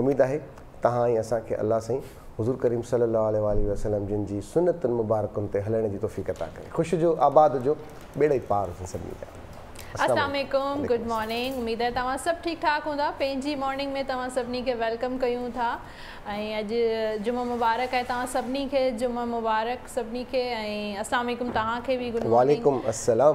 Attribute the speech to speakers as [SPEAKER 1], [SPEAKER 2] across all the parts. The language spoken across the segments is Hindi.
[SPEAKER 1] उमेदु आहे तव्हां ऐं असांखे अलाह साईं हज़ूर करीम सलाहु वसलम जिन जी सुनतुनि मुबारकुनि ते हलण जी तौफ़ अता करे। ख़ुशि जो आबाद जो ॿेड़ा ई पार हुजनि सभिनी जा।
[SPEAKER 2] Aslam good morning. उमेदु आहे तव्हां सभु ठीकु ठाकु हूंदा। पंहिंजी मॉर्निंग में तव्हां सभिनी खे वेलकम कयूं था। ऐं अॼु जुमो मुबारक आहे तव्हां सभिनी खे। जुमो मुबारक सभिनी खे। ऐं असलाम तव्हांखे बि गुड
[SPEAKER 1] वालेकुम अस्सलाम।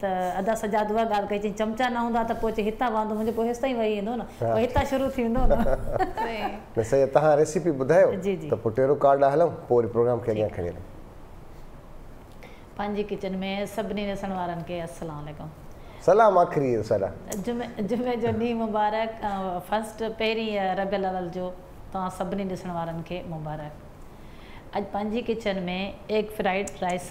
[SPEAKER 3] त अदा सजा दुआ ॻाल्हि कई चई चमचा न हूंदा त पोइ चई हितां वांदो मुंहिंजो पोइ हेसि ताईं वेही ईंदो न। पोइ हितां शुरू थी वेंदो न
[SPEAKER 2] सही
[SPEAKER 1] तव्हां रेसिपी ॿुधायो
[SPEAKER 3] जी, जी।
[SPEAKER 1] त पोइ टेरो कार्ड हलूं पोइ वरी प्रोग्राम खे अॻियाँ खणी हलूं
[SPEAKER 3] पंहिंजी किचन में सभिनी ॾिसण वारनि खे अस्सलाम वालेकुम।
[SPEAKER 1] सलाम आख़िरी साॾा
[SPEAKER 3] जुमे जुमे जो ॾींहुं मुबारक फस्ट पहिरीं रबियल अवल जो तव्हां सभिनी ॾिसण वारनि खे मुबारक। अॼु पंहिंजी किचन में एग फ्राइड राइस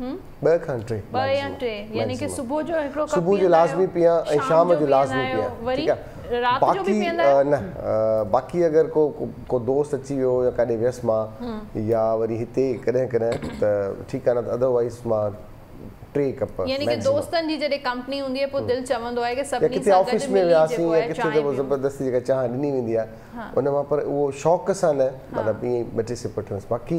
[SPEAKER 1] ॿ खां टे ॿ
[SPEAKER 2] या टे यानी की सुबुह जो हिकिड़ो कप
[SPEAKER 1] सुबुह जो लाज़मी पियाँ ऐं शाम जो लाज़मी पियाँ
[SPEAKER 2] वरी राति जो बि पीअंदा
[SPEAKER 1] न बाक़ी अगरि को को- दोस्त अची वियो या काॾे वियसि माँ या वरी हिते कॾहिं कॾहिं त ठीकु आहे न त अदरवाइज़ माँ टे कप
[SPEAKER 2] यानी की। दोस्तनि जी जॾहिं कंपनी हूंदी आहे पोइ दिलि चवंदो आहे की सभिनी
[SPEAKER 1] किथे ऑफ़िस में वियासीं या किथे। ज़बरदस्ती जेका चांहि ॾिनी वेंदी आहे उन माँ पर उहो शौक़ सां न मतिलबु ईअं ॿ टे सिप वठंदुसि बाक़ी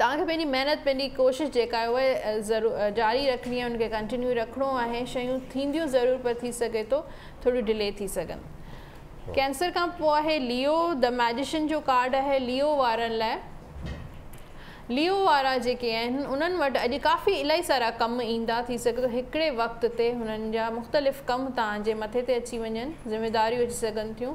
[SPEAKER 2] तव्हांखे पंहिंजी महिनत पंहिंजी कोशिशि जेका आहे उहा ज़रूरु जारी रखणी आहे उनखे कंटिन्यू रखिणो आहे शयूं थींदियूं ज़रूरु पर थी सघे थो थोरी डिले थी सघनि। कैंसर खां पोइ आहे लियो द मैजिशन जो कार्ड आहे लियो वारनि लाइ। लियो वारा जेके आहिनि उन्हनि वटि अॼु काफ़ी इलाही सारा कम ईंदा थी सघे थो हिकिड़े वक़्त ते हुननि जा मुख़्तलिफ़ कम तव्हांजे मथे ते अची वञनि ज़िमेदारियूं अची सघनि थियूं।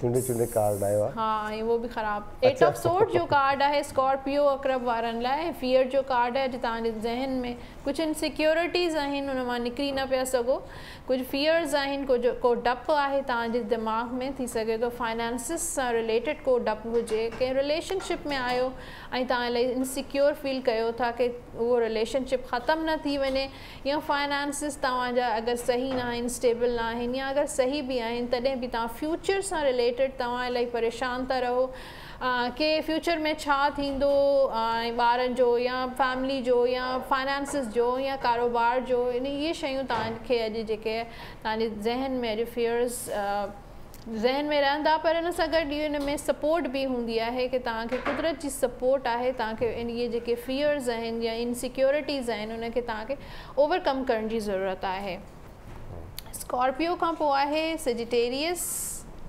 [SPEAKER 1] चूंडे चूंडे कार्ड आयो
[SPEAKER 2] हाँ ऐं उहो बि ख़राबु। एट ऑफ़ सोट जो कार्ड आहे स्कॉर्पियो अक्रब वारनि लाइ फियर जो कार्ड आहे अॼु तव्हांजे ज़हन में। कुझु इनसिक्योरिटीज़ आहिनि उन माँ निकिरी न पिया सघो कुझु फियर्स आहिनि कुझु को डपु आहे तव्हांजे दिमाग़ में थी सघे थो फाइनेंसिस सां रिलेटेड को डपु हुजे कंहिं रिलेशनशिप में आयो। ऐं तव्हां इलाही इनसिक्योर फील कयो था की उहो रिलेशनशिप ख़तमु न थी वञे या फाइनेंसिस तव्हांजा अगरि सही न आहिनि स्टेबल न आहिनि या अगरि सही बि आहिनि तॾहिं बि तव्हां फ्यूचर सां रिलेटेड तव्हां इलाही परेशान था रहो। के फ्यूचर में छा थींदो ॿारनि जो, या फैमिली जो, या फाइनेंसिस जो, या कारोबार जो, इन इहे शयूं तव्हांखे अॼु जेके तव्हांजे ज़हन में, अॼु फियर्स ज़हन में रहंदा, पर इन सां गॾु इहो इन में सपोर्ट बि हूंदी आहे की तव्हांखे कुदरत जी सपोर्ट आहे, तव्हांखे इन इहे जेके फियर्स आहिनि या इनसिक्योरिटीज़ आहिनि उनखे तव्हांखे ओवरकम करण जी ज़रूरत आहे। स्कॉर्पियो खां पोइ आहे सेजिटेरियस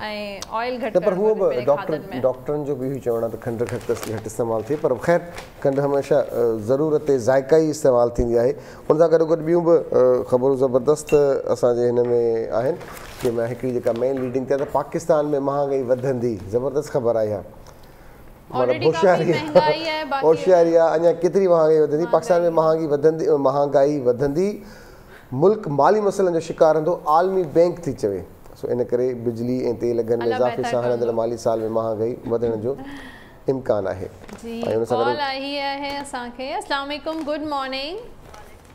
[SPEAKER 2] ऐं ऑयल घटि
[SPEAKER 1] पर
[SPEAKER 2] करणु
[SPEAKER 1] हूअ बि डॉक्टर डॉक्टरनि जो बि इहो चवणु आहे त खंडु घटि घटि इस्तेमालु थिए पर ख़ैर खंडु हमेशह ज़रूरत ते ज़ाइका ई इस्तेमालु थींदी आहे। हुन सां गॾो ॿियूं बि ख़बरूं ज़बरदस्त असांजे हिन में आहिनि जंहिंमें हिकिड़ी जेका मेन लीडिंग ते त पाकिस्तान में महांगाई वधंदी। ज़बरदस्त ख़बर आहे इहा।
[SPEAKER 2] आहे,
[SPEAKER 1] होशियारी आहे अञा केतिरी महांगाई वधंदी? पाकिस्तान में महांगी वधंदी महांगाई वधंदी। मुल्क माली मसइलनि जो शिकार हूंदो आलमी बैंक थी चवे। सो इन करे बिजली ऐं तेल अघनि में इज़ाफ़े सां हलंदड़ माली साल में महांगाई वधण जो इम्कान आहे।
[SPEAKER 2] गुड मॉर्निंग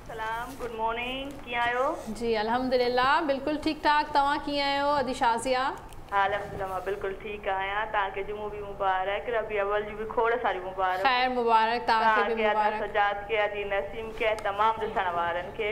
[SPEAKER 4] सलाम गुड मॉर्निंग कीअं आहियो?
[SPEAKER 2] जी अल्हम्दुलिल्लाह बिल्कुलु ठीकु ठाक। तव्हां कीअं आहियो अदी शाज़िया?
[SPEAKER 4] हा अलहमदिल्ला माँ बिल्कुलु ठीकु आहियाँ। तव्हांखे जुमो बि मुबारक रबी अवल जी बि खोड़ सारी मुबारक।
[SPEAKER 2] ख़ैर मुबारक तव्हांखे बि मुबारक।
[SPEAKER 4] सजाद खे अदी नसीम खे तमामु ॾिसण वारनि खे।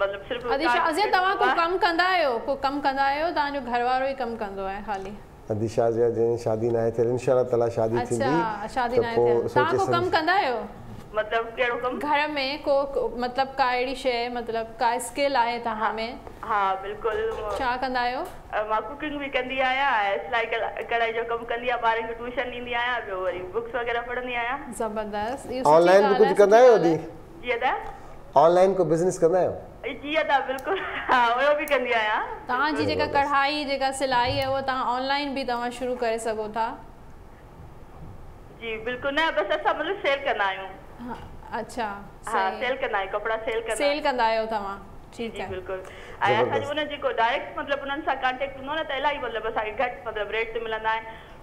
[SPEAKER 4] मतिलबु सिर्फ़ु
[SPEAKER 2] अदी शाज़िया तव्हां को कमु कंदा आहियो? को कमु कंदा आहियो? तव्हांजो घर वारो ई कमु कंदो आहे ख़ाली
[SPEAKER 1] अदी शाज़िया जंहिं शादी न आहे थियल इनशा ताला शादी थींदी
[SPEAKER 2] अच्छा शादी न
[SPEAKER 1] पोइ
[SPEAKER 2] तव्हां को कमु कंदा आहियो?
[SPEAKER 4] मतलब कहिड़ो कमु?
[SPEAKER 2] घर में को मतिलबु का अहिड़ी शइ मतिलबु का स्किल आहे तव्हां में?
[SPEAKER 4] हा बिल्कुलु।
[SPEAKER 2] छा कंदा आहियो?
[SPEAKER 4] माँ कुकिंग बि कंदी आहियाँ ऐं सिलाई कढ़ाई जो कमु कंदी आहियाँ ॿारनि खे ट्यूशन ॾींदी आहियाँ ॿियो वरी बुक्स वग़ैरह पढ़ंदी आहियाँ।
[SPEAKER 2] ज़बरदस्त।
[SPEAKER 1] ऑनलाइन बि कुझु कंदा आहियो
[SPEAKER 2] ॻाल्हि
[SPEAKER 1] दी
[SPEAKER 4] जीअं त?
[SPEAKER 1] ऑनलाइन को बिज़नेस कंदा आहियो?
[SPEAKER 4] ऐं जीअं त बिल्कुलु उहो बि कंदी आहियाँ
[SPEAKER 2] तव्हांजी जेका कढ़ाई जेका सिलाई आहे उहा तव्हां ऑनलाइन बि तव्हां शुरू करे सघो था।
[SPEAKER 4] जी बिल्कुलु। न बसि असां मतिलबु सेल कंदा आहियूं।
[SPEAKER 2] हा, अच्छा
[SPEAKER 4] हा सेल कंदा आहियूं कपिड़ा सेल कंदा
[SPEAKER 2] सेल कंदा आहियो तव्हां ठीकु
[SPEAKER 4] जी
[SPEAKER 2] आहे
[SPEAKER 4] बिल्कुलु। ऐं असांजो उन जेको डायरेक्ट मतिलबु उन्हनि सां कॉन्टेक्ट हूंदो न त इलाही मतिलबु असांखे घटि मतिलबु रेट ते मिलंदा आहिनि।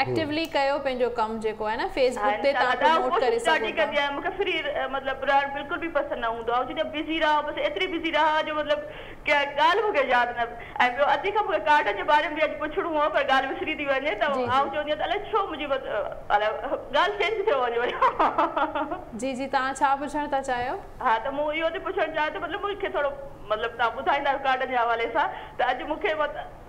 [SPEAKER 2] एक्टिवली कयो पंहिंजो कमु जेको आहे न फेसबुक ते तव्हां प्रमोट करे सघो
[SPEAKER 4] कंदी
[SPEAKER 2] था
[SPEAKER 4] आहियाँ मूंखे फ्री मतिलबु रहणु बिल्कुलु बि पसंदि न हूंदो आहे। जिते बिज़ी रहो बसि एतिरी बिज़ी रहा जो मतिलबु की ॻाल्हि मूंखे यादि न ऐं ॿियो खां मूंखे कार्ड जे बारे में अॼु पुछणो हो पर ॻाल्हि विसरी थी वञे त। आउं चवंदी आहियाँ त अलाए छो मुंहिंजी ॻाल्हि चेंज थियो वञे।
[SPEAKER 2] जी जी तव्हां छा पुछणु था चाहियो?
[SPEAKER 4] हा त मूं इहो थी पुछणु चाहियाँ त मतिलबु मूंखे थोरो मतिलबु तव्हां ॿुधाईंदा आहियो कार्ड जे हवाले सां त अॼु मूंखे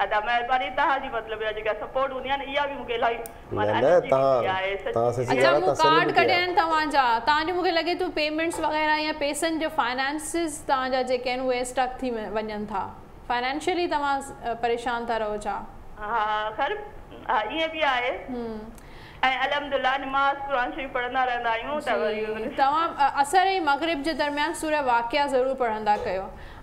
[SPEAKER 4] अदा महिरबानी तव्हांजी मतिलबु इहा जेका सपोर्ट हूंदी आहे इहा बि मूंखे इलाही
[SPEAKER 2] अच्छा मूं कार्ड कढिया आहिनि तव्हांजा तव्हांजो मूंखे लॻे थो पेमेंट्स वग़ैरह या पैसनि जो फाइनेंसिस तव्हांजा जेके आहिनि उहे स्टक थी वञनि था। फाइनेंशियली तव्हां परेशान था रहो छा?
[SPEAKER 4] हा ख़ैर हा ईअं बि आहे। ऐं अलहमदिल्ला नमाज़ क़ुर शरीफ़ पढ़ंदा रहंदा आहियूं
[SPEAKER 2] जी। तव्हां असर ऐं मगरिब जे दरमियान सूर्य वाक़िया ज़रूरु पढ़ंदा कयो।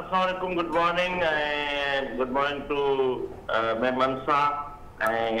[SPEAKER 5] Assalamualaikum, good morning, and good morning to uh, Ma'am Mansa and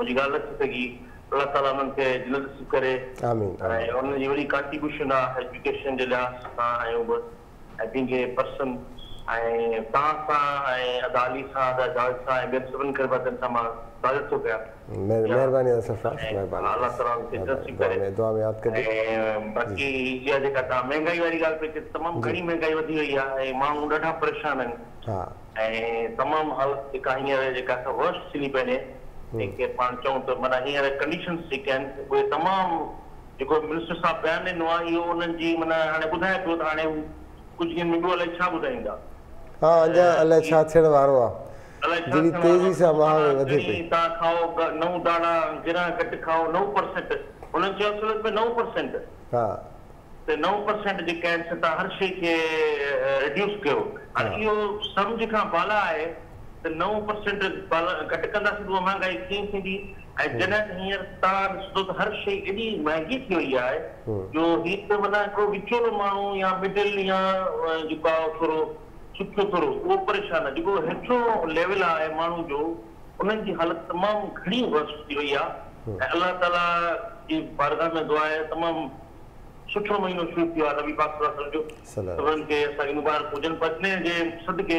[SPEAKER 5] नथी सघी अलाह ताला उन्हनि खे दिल नसीब करे।
[SPEAKER 1] आमीन
[SPEAKER 5] ऐं उनजी वॾी कंट्रीब्यूशन आहे एजुकेशन जे लिहाज़ सां आहियूं बि ऐं ए पर्सन ऐं तव्हां सां ऐं अदाली सां अदा जावेद सां ऐं ॿियनि सभिनि वधनि सां माँ स्वागत थो कयां
[SPEAKER 1] महिर- महिरबानी
[SPEAKER 5] बाक़ी इहा जेका तव्हां महांगाई वारी ॻाल्हि पई चयो तमामु घणी महांगाई वधी वई आहे ऐं माण्हू ॾाढा परेशान आहिनि।
[SPEAKER 1] हा।
[SPEAKER 5] ऐं तमामु हालत जेका हींअर जेका वर्स्ट थी पए जेके पाण चऊं त माना हींअर कंडीशन्स जेके आहिनि उहे तमामु जेको मिनिस्टर साहब बयानु ॾिनो आहे इहो उन्हनि जी माना हाणे ॿुधाए पियो त हाणे कुझु ॾींहंनि में ॿियो अलाए छा ॿुधाईंदा?
[SPEAKER 1] हा अञा अलाए छा थियण वारो आहे।
[SPEAKER 5] थियणो
[SPEAKER 1] तेज़ी सां महांगाई वधे पई।
[SPEAKER 5] तव्हां खाओ नव दाणा गिरा घटि खाओ नव परसेंट। उन्हनि चयो सूरत में नव परसेंट।
[SPEAKER 1] हा।
[SPEAKER 5] त नव परसेंट जेके आहिनि तव्हां हर शइ खे रिड्यूस कयो। हाणे इहो सम्झ खां बाला आहे त नव परसेंट घटि कंदासीं त उहा महांगाई कीअं थींदी ऐं जॾहिं हींअर तव्हां ॾिसंदो त हर शइ एॾी महांगी थी वई आहे जो ही त माना हिकिड़ो विचोलो माण्हू या मिडिल या जेको आहे थोरो सुठो थोरो उहो परेशान आहे जेको हेतिरो लेवल आहे माण्हू जो उन्हनि जी हालत तमामु घणी वर्स्ट थी वई आहे ऐं अलाह ताला जी बारगाह में दुआ आहे तमामु सुठो महीनो शुरू थियो आहे नबी पाक जो। सभिनि खे असांखे मुबारक हुजनि पत्नी जे सदके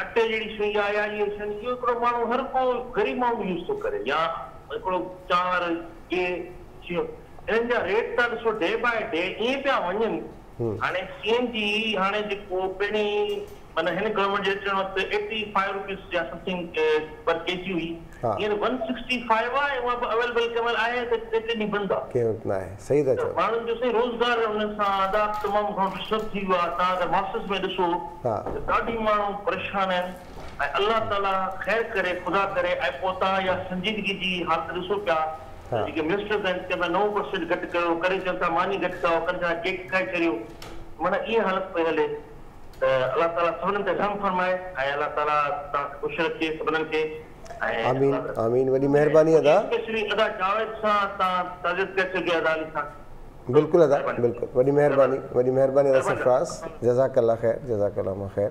[SPEAKER 5] अटे जहिड़ी शइ आहे या इहे शइ इहो हिकिड़ो माण्हू हर को ग़रीब माण्हू यूज़ थो करे। या हिकिड़ो चांवर शयूं जा रेट था ॾिसो डे बाय डे ईअं पिया वञनि। हाणे सीएन जी हाणे जेको पहिरीं माना हिन गवर्नमेंट जे अचण वक़्तु एटी फाइव रुपीज़ या समथिंग पर के जी हुई।
[SPEAKER 1] हा।
[SPEAKER 5] हींअर वन सिक्सटी फाइव आहे उहा बि अवेलेबल कंहिं आहे त टे टे आहे
[SPEAKER 1] कंहिं वटि आहे सही था चओ
[SPEAKER 5] माण्हुनि जो साईं रोज़गार हुन सां आदाब तमामु घणो डिस्टर्ब थी वियो आहे तव्हां अगरि मास्टर्स में ॾिसो त ॾाढी माण्हू परेशान आहिनि ऐं अलाह ताला ख़ैर करे ख़ुदा करे ऐं पोइ तव्हां इहा संजीदगी जी हालत ॾिसो पिया जेके मिनिस्टर्स आहिनि चवंदा नव परसेंट घटि कयो करे चवनि था मानी घटि कयो करे चवंदा केक खाए छॾियो माना ईअं हालत पई हले। त अलाह ताला सभिनीनि ते रहम फरमाए। ऐं अलाह ताला तव्हांखे ख़ुशि रखे सभिनीनि खे
[SPEAKER 1] आमीन आमीन वॾी महिरबानी अदा।
[SPEAKER 5] स्पेशली अदा जावेद सा ता तजद के सघियो अदा अली सां
[SPEAKER 1] बिल्कुलु अदा बिल्कुलु वॾी महिरबानी वॾी महिरबानी अदा सरफराज़। जजाक अल्लाह ख़ैर जजाक अल्लाह ख़ैर।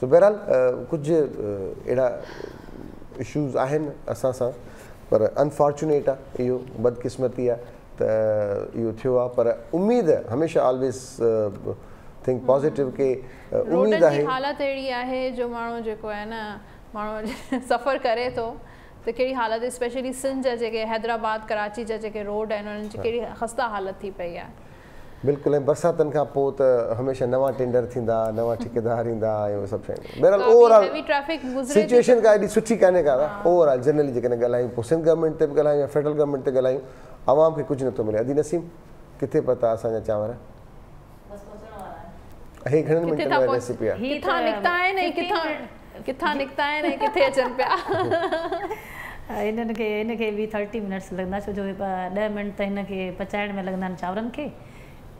[SPEAKER 1] सो बहरहाल अ, कुझु अ, अहिड़ा इशूज़ आहिनि असां सां पर अनफॉर्चुनेट आहे इहो बदकिस्मती आहे त इहो थियो आहे पर उमेद हमेशह ऑलवेज़ थिंक पॉज़िटिव के उमेद आहे।
[SPEAKER 2] हालत अहिड़ी आहे जो माण्हू जेको आहे न माण्हू सफ़र करे थो त कहिड़ी हालत स्पेशली सिंध जा जेके हैदराबाद कराची जा जेके रोड आहिनि उन्हनि जी कहिड़ी ख़स्ता हालत थी पई आहे।
[SPEAKER 1] बिल्कुलु ऐं बरसातनि खां पोइ त हमेशह नवां टेंडर थींदा नवां ठेकेदार ईंदा ऐं सभु शयूं। बहरहाल ओवरऑल सिचुएशन का एॾी सुठी कान्हे का? ओवरऑल जनरली जेकॾहिं ॻाल्हायूं पोइ सिंध गवर्नमेंट ते बि ॻाल्हायूं या फेडरल गवर्नमेंट ते ॻाल्हायूं आवाम खे कुझु नथो मिले। अदी नसीम किथे पता असांजा चांवर? हे घणनि मिंटनि में रेसिपी आहे।
[SPEAKER 2] किथां निकिता आहिनि ऐं किथां किथां निकिता आहिनि ऐं किथे अचनि पिया?
[SPEAKER 3] हिननि खे हिनखे बि थर्टी मिनट्स लॻंदा छो जो ॾह मिंट त हिनखे पचाइण में लॻंदा आहिनि चांवरनि खे।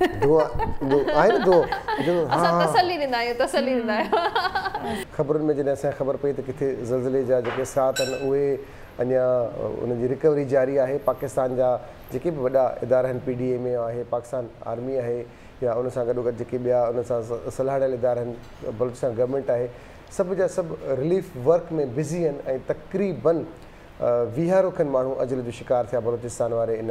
[SPEAKER 1] दुआ दु- आहे न दुआ जो हा
[SPEAKER 2] असां तसली ॾींदा आहियूं तसली ॾींदा आहियूं
[SPEAKER 1] ख़बरुनि में जॾहिं असांखे ख़बर पई त किथे ज़लज़ले जा जेके असरात आहिनि उहे अञा उनजी रिकवरी जारी आहे पाकिस्तान जा जेके बि वॾा इदारा आहिनि पी डी ए में आहे पाकिस्तान आर्मी आहे या उन सां गॾोगॾु जेके ॿिया उन सां स- सलाहियल इदारा आहिनि बलूचिस्तान गवर्नमेंट आहे सभु जा सभु रिलीफ वर्क में बिज़ी आहिनि ऐं तक़रीबन वीहारो खनि माण्हू अजल जो शिकार थिया बलूचिस्तान वारे इन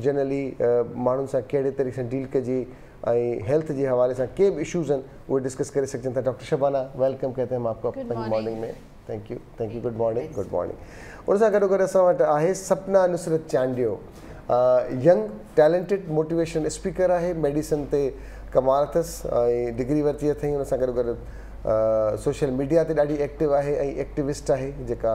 [SPEAKER 1] जनरली माण्हुनि सां कहिड़े तरीक़े सां डील कजे ऐं हेल्थ जे हवाले सां के बि इशूज़ आहिनि उहे डिस्कस करे सघजनि था डॉक्टर शबाना वेलकम कहते हैं हम आपको पंहिंजी मॉर्निंग में। Thank you thank you good morning good morning उन सां गॾो गॾु असां वटि आहे Sapna Nusrat Chandio. Young talented motivation speaker आहे मेडिसन ते कमाल अथसि ऐं डिग्री वरिती अथई हुन सां गॾो गॾु सोशल मीडिया ते ॾाढी एक्टिव आहे ऐं एक्टिविस्ट आहे जेका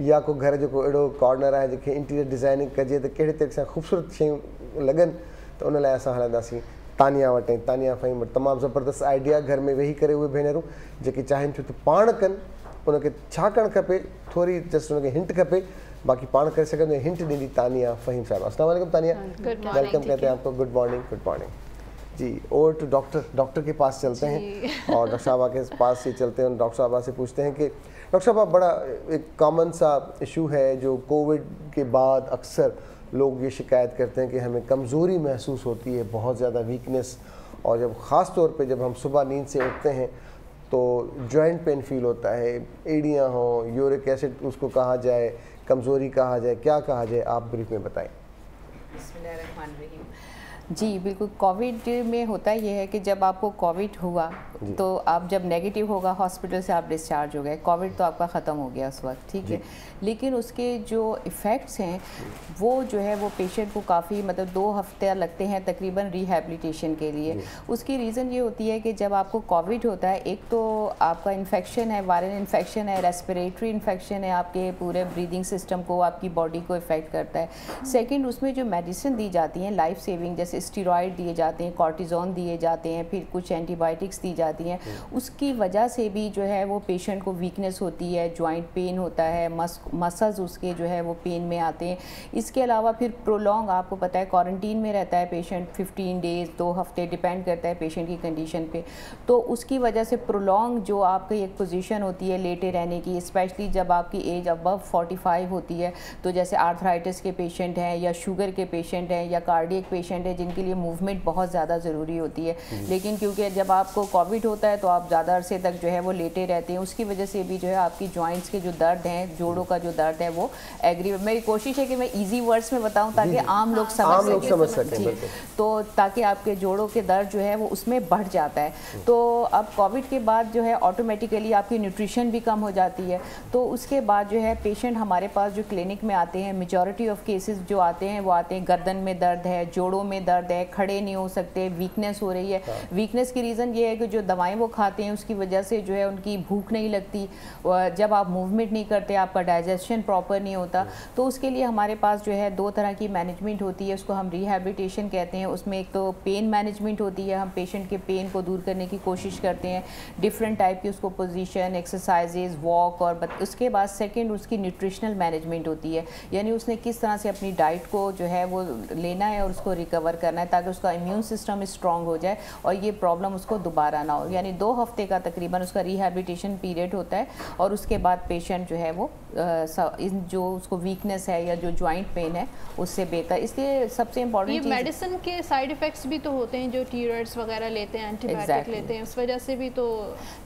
[SPEAKER 1] या को घर जो को अहिड़ो कॉर्नर आहे जंहिंखे इंटीरियर डिज़ाइनिंग कजे त कहिड़े तरीक़े सां ख़ूबसूरत शयूं लॻनि त उन लाइ असां हलंदासीं तानिया वटि। ऐं तानिया फ़हीम वटि तमामु ज़बरदस्त आइडिया घर में वेही करे उहे भेनरूं जेके चाहिनि थियूं त पाण कनि। उनखे छा करणु खपे? थोरी जस्ट उनखे हिंट खपे। बाक़ी पाण करे सघंदो हिंट ॾींदी तानिया फ़हीम साहिबा। वालेकुम तानिया। वेलकम कहते हैं आपको। गुड मॉर्निंग गुड मॉर्निंग जी ओवर टू डॉक्टर डॉक्टर के पास चलते हैं। और डॉक्टर साहबा के पास से चलते हैं। डॉक्टर साहबा से पूछते हैं कि डॉक्टर साहबा बड़ा एक कॉमन सा इशू है जो कोविड के बाद अक्सर लोग ये शिकायत करते हैं कि हमें कमज़ोरी महसूस होती है, बहुत ज़्यादा वीकनेस और जब ख़ास तौर पे जब हम सुबह नींद से उठते हैं तो जॉइंट पेन फील होता है, एड़ियाँ हों यूरिक एसिड उसको कहा जाए, कमज़ोरी कहा जाए, क्या कहा जाए, आप ब्रीफ में बताएँ।
[SPEAKER 6] जी बिल्कुल। कोविड में होता यह है कि जब आपको कोविड हुआ तो आप जब नेगेटिव होगा हॉस्पिटल से आप डिस्चार्ज हो गए। कोविड तो आपका ख़त्म हो गया उस वक्त ठीक है? लेकिन उसके जो इफ़ेक्ट्स हैं वो जो है वो पेशेंट को काफ़ी मतलब दो हफ़्ते लगते हैं तकरीबन रिहेबिलिटेशन के लिए। उसकी रीज़न ये होती है कि जब आपको कोविड होता है एक तो आपका इन्फेक्शन है वायरल इन्फेक्शन है रेस्पिरेटरी इन्फेक्शन है आपके पूरे ब्रीदिंग सिस्टम को आपकी बॉडी को इफ़ेक्ट करता है। सेकेंड उसमें जो मेडिसिन दी जाती हैं लाइफ सेविंग जैसे स्टीरॉयड दिए जाते हैं कॉर्टिजोन दिए जाते हैं फिर कुछ एंटीबायोटिक्स दी जाती हैं उसकी वजह से भी जो है वो पेशेंट को वीकनेस होती है जॉइंट पेन होता है मस मसल्स उसके जो है वो पेन में आते हैं। इसके अलावा फिर प्रोलॉन्ग आपको पता है क्वारंटीन में रहता है पेशेंट 15 डेज़ दो हफ़्ते डिपेंड करता है पेशेंट की कंडीशन पे। तो उसकी वजह से प्रोलॉन्ग जो आपकी एक पोजीशन होती है लेटे रहने की स्पेशली जब आपकी एज अबव 45 होती है तो जैसे आर्थराइटिस के पेशेंट हैं या शुगर के पेशेंट हैं या कार्डियक पेशेंट हैं जिनके लिए मूवमेंट बहुत ज़्यादा ज़रूरी होती है। लेकिन क्योंकि जब आपको कोविड होता है तो आप ज़्यादा अरसे तक जो है वो लेटे रहते हैं। उसकी वजह से भी जो है आपकी जॉइंट्स के जो दर्द हैं जोड़ों का जो दर्द है वो एग्री मेरी कोशिश है कि मैं इजी वर्ड्स में बताऊँ ताकि आम लोग समझ
[SPEAKER 1] आम लोग समझ सकें।
[SPEAKER 6] तो ताकि आपके जोड़ों के दर्द जो है वो उसमें बढ़ जाता है। तो अब कोविड के बाद जो है ऑटोमेटिकली आपकी न्यूट्रिशन भी कम हो जाती है। तो उसके बाद जो है पेशेंट हमारे पास जो क्लिनिक में आते हैं मेजॉरिटी ऑफ़ केसेस जो आते हैं वो आते हैं गर्दन में दर्द है जोड़ों में दर्द है खड़े नहीं हो सकते वीकनेस हो रही है। वीकनेस की रीज़न ये है कि जो दवाएँ वो खाते हैं उसकी वजह से जो है उनकी भूख नहीं लगती। जब आप मूवमेंट नहीं करते आपका डाइजेशन प्रॉपर नहीं होता तो उसके लिए हमारे पास जो है दो तरह की मैनेजमेंट होती है उसको हम रिहेबिलिटेशन कहते हैं। उसमें एक तो पेन मैनेजमेंट होती है हम पेशेंट के पेन को दूर करने की कोशिश करते हैं। डिफरेंट टाइप की उसको पोजीशन एक्सरसाइजेज वॉक और बत, उसके बाद सेकंड उसकी न्यूट्रिशनल मैनेजमेंट होती है। यानी उसने किस तरह से अपनी डाइट को जो है वो लेना है और उसको रिकवर करना है ताकि उसका इम्यून सिस्टम स्ट्रांग हो जाए और ये प्रॉब्लम उसको दोबारा ना हो। यानी दो हफ़्ते का तकरीबन उसका रिहेबिलिटेशन पीरियड होता है और उसके बाद पेशेंट जो है वो इन जो उसको वीकनेस है या जो ज्वाइंट पेन है उससे बेहतर। इसलिए सबसे इम्पोर्टेंट
[SPEAKER 2] मेडिसिन के साइड इफेक्ट्स भी तो होते हैं जो टीरर्स वगैरह लेते हैं एंटीबायोटिक
[SPEAKER 6] Exactly.
[SPEAKER 2] लेते हैं उस वजह से भी तो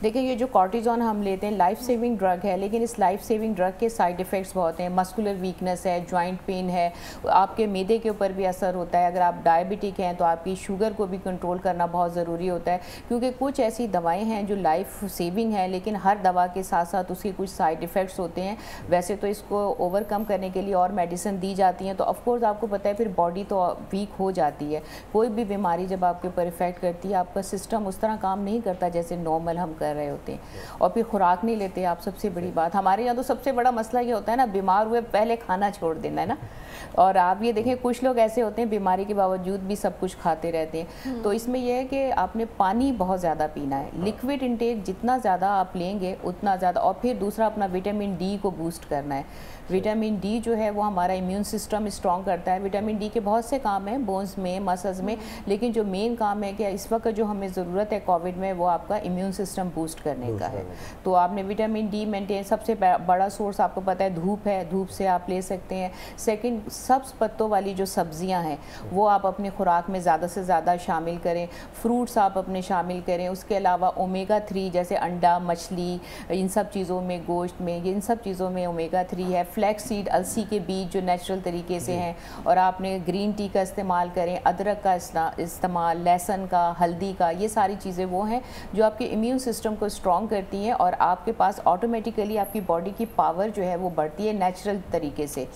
[SPEAKER 6] देखिए ये जो कॉर्टिजोन हम लेते हैं लाइफ सेविंग ड्रग है लेकिन इस लाइफ सेविंग ड्रग के साइड इफ़ेक्ट्स बहुत हैं। मस्कुलर वीकनेस है ज्वाइंट पेन है आपके मैदे के ऊपर भी असर होता है। अगर आप डायबिटिक हैं तो आपकी शुगर को भी कंट्रोल करना बहुत ज़रूरी होता है क्योंकि कुछ ऐसी दवाएँ हैं जो लाइफ सेविंग है लेकिन हर दवा के साथ साथ उसके कुछ साइड इफ़ेक्ट्स होते हैं। वैसे तो इसको ओवरकम करने के लिए और मेडिसिन दी जाती हैं तो ऑफकोर्स आपको पता है फिर बॉडी तो वीक हो जाती है। कोई भी बीमारी जब आपके ऊपर इफ़ेक्ट करती है आपका सिस्टम उस तरह काम नहीं करता जैसे नॉर्मल हम कर रहे होते हैं। और फिर खुराक नहीं लेते आप सबसे बड़ी बात हमारे यहाँ तो सबसे बड़ा मसला ये होता है ना बीमार हुए पहले खाना छोड़ देना है ना? और आप ये देखें कुछ लोग ऐसे होते हैं बीमारी के बावजूद भी सब कुछ खाते रहते हैं। तो इसमें यह है कि आपने पानी बहुत ज़्यादा पीना है लिक्विड इंटेक जितना ज़्यादा आप लेंगे उतना ज़्यादा और फिर दूसरा अपना विटामिन डी को बूस्ट करना है। विटामिन डी जो है वो हमारा इम्यून सिस्टम स्ट्रॉन्ग करता है। विटामिन डी के बहुत से काम हैं बोन्स में मसल्स में लेकिन जो मेन काम है कि इस वक्त जो हमें ज़रूरत है कोविड में वो आपका इम्यून सिस्टम बूस्ट करने का है। तो आपने विटामिन डी मेंटेन सबसे बड़ा सोर्स आपको पता है धूप है धूप से आप ले सकते हैं। सेकंड सब्ज पत्तों वाली जो सब्ज़ियाँ हैं वो आप अपनी खुराक में ज़्यादा से ज़्यादा शामिल करें। फ्रूट्स आप अपने शामिल करें। उसके अलावा ओमेगा थ्री जैसे अंडा मछली इन सब चीज़ों में गोश्त में इन सब चीज़ों में ओमेगा थ्री है। फ्लैक्स सीड अलसी के बीज जो नेचुरल तरीके से हैं और आपने ग्रीन टी का इस्तेमाल करें अदरक का इस्तेमाल लहसन का हल्दी का ये सारी चीज़ें वो हैं जो आपके इम्यून सिस्टम को स्ट्रॉन्ग करती हैं और आपके पास ऑटोमेटिकली आपकी बॉडी की पावर जो है वो बढ़ती है नेचुरल तरीके से।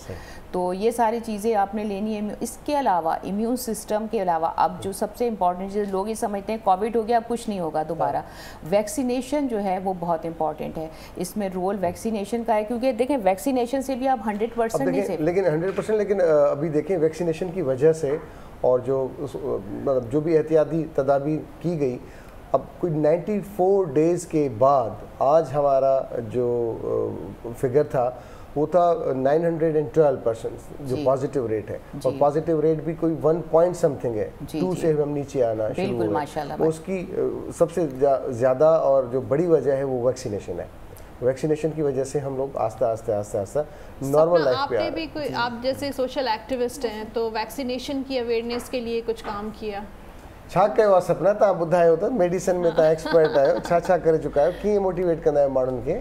[SPEAKER 6] तो ये सारी चीज़ें आपने लेनी है। इसके अलावा इम्यून सिस्टम के अलावा अब जो सबसे इंपॉर्टेंट चीज़ लोग ये समझते हैं कोविड हो गया अब कुछ नहीं होगा दोबारा। वैक्सीनेशन जो है वो बहुत इंपॉर्टेंट है। इसमें रोल वैक्सीनेशन का है क्योंकि देखें वैक्सीनेशन से भी आप हंड्रेड परसेंट नहीं
[SPEAKER 1] लेकिन 100 परसेंट लेकिन अभी देखें वैक्सीनेशन की वजह से और जो मतलब जो भी एहतियाती तदाबीर की गई अब कोई 94 डेज़ के बाद आज हमारा जो फिगर था वो था 912 परसेंट जो पॉजिटिव रेट है। और पॉजिटिव रेट भी कोई वन पॉइंट समथिंग है। टू से हम नीचे आना शुरू
[SPEAKER 6] माशाल्लाह,
[SPEAKER 1] उसकी सबसे ज्या- ज़्यादा और जो बड़ी वजह है वो वैक्सीनेशन है। वैक्सीनेशन की वजह से हम लोग आस्ते आस्ते आस्ते आस्ते नॉर्मल लाइफ पे आ
[SPEAKER 2] भी कोई आप जैसे सोशल एक्टिविस्ट हैं तो वैक्सीनेशन की अवेयरनेस के लिए कुछ काम किया?
[SPEAKER 1] छा कयो आहे सपना तव्हां ॿुधायो त मेडिसिन में तव्हां एक्सपर्ट आहियो छा छा करे चुका आहियो कीअं मोटिवेट कंदा आहियो माण्हुनि खे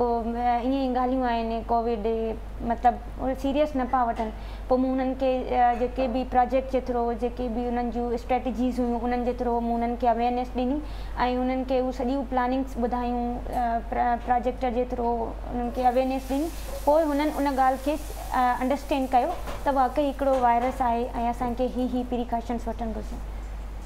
[SPEAKER 7] को ईअं ॻाल्हियूं आहिनि कोविड मतिलबु सीरियस न उन्हनि खे जेके बि प्रोजेक्ट जे थ्रू, जेके बि उन्हनि जूं स्ट्रेटजीस हुयूं उन्हनि खे अवेयरनेस ॾिनी ऐं उन्हनि प्लानिंग्स ॿुधायूं प्रोजेक्ट जे थ्रू उन्हनि अवेयरनेस ॾिनी उन खे अंडरस्टैंड त वाकई हिकिड़ो वायरस आहे ऐं असांखे ही ही प्रिकॉशन्स वठणु घुरिजनि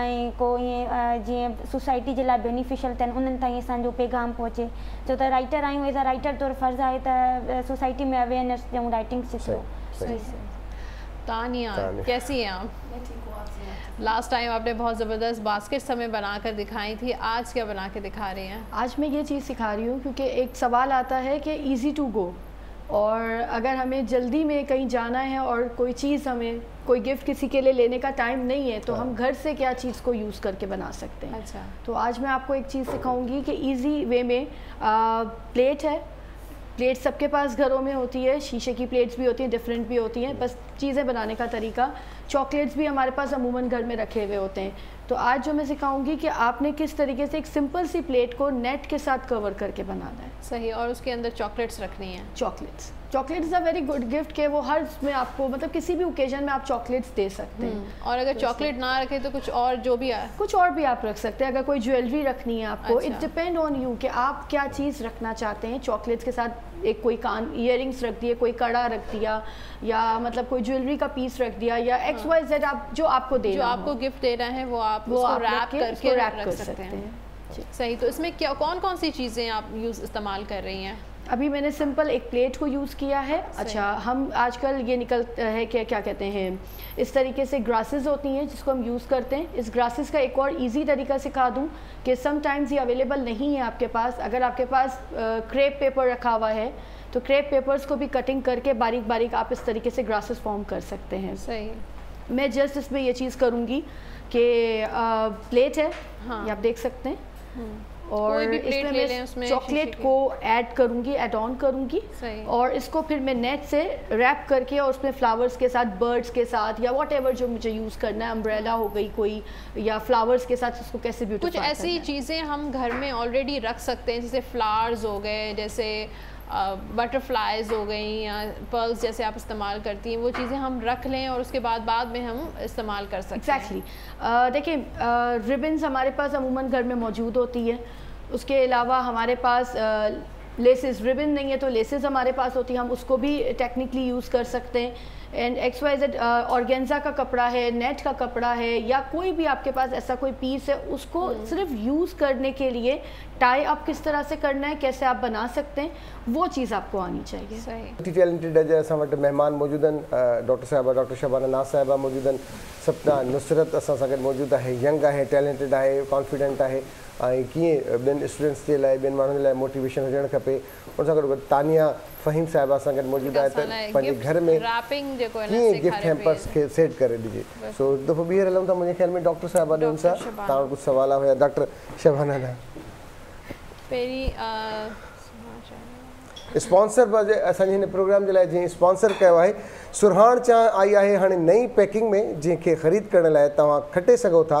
[SPEAKER 7] ऐं को ईअं जीअं सोसाइटी जे लाइ बेनिफिशियल उन्हनि ताईं असांजो पैगाम पहुचे। छो त राइटर आहियूं एज़ अ राइटर तौरु फर्ज़ु आहे त सोसाइटी में अवेयरनेस ॾियूं
[SPEAKER 1] सही, सही।
[SPEAKER 2] त तानिया। कैसी हैं आप? लास्ट टाइम आपने बहुत ज़बरदस्त बास्केट हमें बनाकर दिखाई थी आज क्या बना के दिखा रही हैं?
[SPEAKER 8] आज मैं ये चीज़ सिखा रही हूँ क्योंकि एक सवाल आता है कि इजी टू गो और अगर हमें जल्दी में कहीं जाना है और कोई चीज़ हमें कोई गिफ्ट किसी के लिए लेने का टाइम नहीं है तो हम घर से क्या चीज़ को यूज़ करके बना सकते हैं।
[SPEAKER 2] अच्छा।
[SPEAKER 8] तो आज मैं आपको एक चीज़ सिखाऊँगी कि इजी वे में आ, प्लेट है। प्लेट सबके पास घरों में होती है शीशे की प्लेट्स भी होती हैं डिफरेंट भी होती हैं बस चीज़ें बनाने का तरीका। चॉकलेट्स भी हमारे पास अमूमन घर में रखे हुए होते हैं। तो आज जो मैं सिखाऊँगी कि आपने किस तरीके से एक सिंपल सी प्लेट को नेट के साथ कवर करके बनाना है।
[SPEAKER 2] सही और उसके अंदर चॉकलेट्स रखनी है।
[SPEAKER 8] Chocolates chocolate is a very good gift के वो हर में आपको मतलब किसी भी ओकेजन में आप चॉकलेट्स दे सकते हैं।
[SPEAKER 2] और अगर चॉकलेट ना रखे तो कुछ और जो भी है
[SPEAKER 8] कुछ और भी आप रख सकते हैं अगर कोई ज्वेलरी रखनी है आपको। इट डिपेंड ऑन यू कि आप क्या चीज़ रखना चाहते हैं। चॉकलेट्स के साथ एक कोई कान इयर रख दिए कोई कड़ा रख दिया या मतलब कोई ज्वेलरी का पीस रख दिया या एक्स वाई जेड आप जो आपको
[SPEAKER 2] दे
[SPEAKER 8] जो
[SPEAKER 2] आपको गिफ्ट देना है वो आप
[SPEAKER 8] वो आप
[SPEAKER 2] रैप करके
[SPEAKER 8] रैप
[SPEAKER 2] रख
[SPEAKER 8] कर
[SPEAKER 2] सकते हैं।
[SPEAKER 8] हैं।
[SPEAKER 2] सही तो इसमें क्या कौन कौन सी चीज़ें आप यूज़ इस्तेमाल कर रही हैं?
[SPEAKER 8] अभी मैंने सिंपल एक प्लेट को यूज़ किया है। अच्छा हम आजकल ये निकलता है कि क्या कहते हैं इस तरीके से ग्रासेस होती हैं जिसको हम यूज़ करते हैं। इस ग्रासेस का एक और इजी तरीका सिखा दूँ कि समटाइम्स ये अवेलेबल नहीं है आपके पास। अगर आपके पास क्रेप पेपर रखा हुआ है तो क्रेप पेपर्स को भी कटिंग करके बारीक बारीक आप इस तरीके से ग्रासेस फॉर्म कर सकते हैं।
[SPEAKER 2] सही।
[SPEAKER 8] मैं जस्ट इसमें यह चीज़ करूँगी। कि प्लेट है
[SPEAKER 2] हाँ।
[SPEAKER 8] ये आप देख सकते हैं। और
[SPEAKER 2] भी plate
[SPEAKER 8] इसमें
[SPEAKER 2] ले
[SPEAKER 8] मैं चॉकलेट
[SPEAKER 2] को
[SPEAKER 8] ऐड करूँगी ऐड ऑन करूँगी। और इसको फिर मैं नेट से रैप करके और उसमें फ्लावर्स के साथ बर्ड्स के साथ या वट जो मुझे यूज़ करना है अम्ब्रेला हो गई कोई या फ्लावर्स के साथ उसको कैसे
[SPEAKER 2] कुछ ऐसी चीज़ें हम घर में ऑलरेडी रख सकते हैं जैसे फ्लावर्स हो गए जैसे बटरफ्लाइज हो गई या पर्ल्स जैसे आप इस्तेमाल करती हैं, वो चीज़ें हम रख लें और उसके बाद बाद में हम इस्तेमाल कर सकते exactly. हैं
[SPEAKER 8] एक्जैक्टली देखिए रिबन्स हमारे पास अमूमन घर में मौजूद होती है। उसके अलावा हमारे पास लेसेस रिबन नहीं है तो लेसेस हमारे पास होती हैं। हम उसको भी टेक्निकली यूज़ कर सकते हैं। And X Y Z organza का कपड़ा है नेट का कपड़ा है या कोई भी आपके पास ऐसा कोई पीस है उसको सिर्फ़ यूज़ करने के लिए टाई अप किस तरह से करना है कैसे आप बना सकते हैं वो चीज़ आपको आनी चाहिए।
[SPEAKER 2] सही।
[SPEAKER 1] टैलेंटेड वटि महिमान मौजूदु डॉक्टर साहिबा डॉक्टर शबाना नाज़ साहिबा मौजूदु आहिनि सपना नुसरत असां सां गॾु मौजूदु आहे यंग आहे टैलेंटेड आहे कॉन्फिडेंट आहे ऐं कीअं ॿियनि स्टूडेंट्स जे लाइ ॿियनि माण्हुनि लाइ मोटिवेशन हुजणु खपे। उन सां गॾु तानिया फ़हीम साहिबा सां गॾु मौजूदु आहे त पंहिंजे घर में कीअं गिफ्ट हैम्पर्स खे सेट करे ॾिजे। सो हिकु दफ़ो ॿीहर हलूं था मुंहिंजे ख़्याल में डॉक्टर साहिबा ॾियनि सां। तव्हां वटि कुझु सुवाल हुया? डॉक्टर शबाना स्पॉन्सर बजे असांजे हिन प्रोग्राम जे लाइ जीअं स्पॉन्सर कयो आहे सुरहाण चांहि आई आहे हाणे नई पैकिंग में जंहिंखे ख़रीद करण लाइ तव्हां खटे सघो था।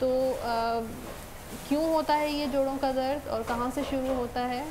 [SPEAKER 2] तो क्यों होता है ये जोड़ों का दर्द और कहाँ से शुरू होता है?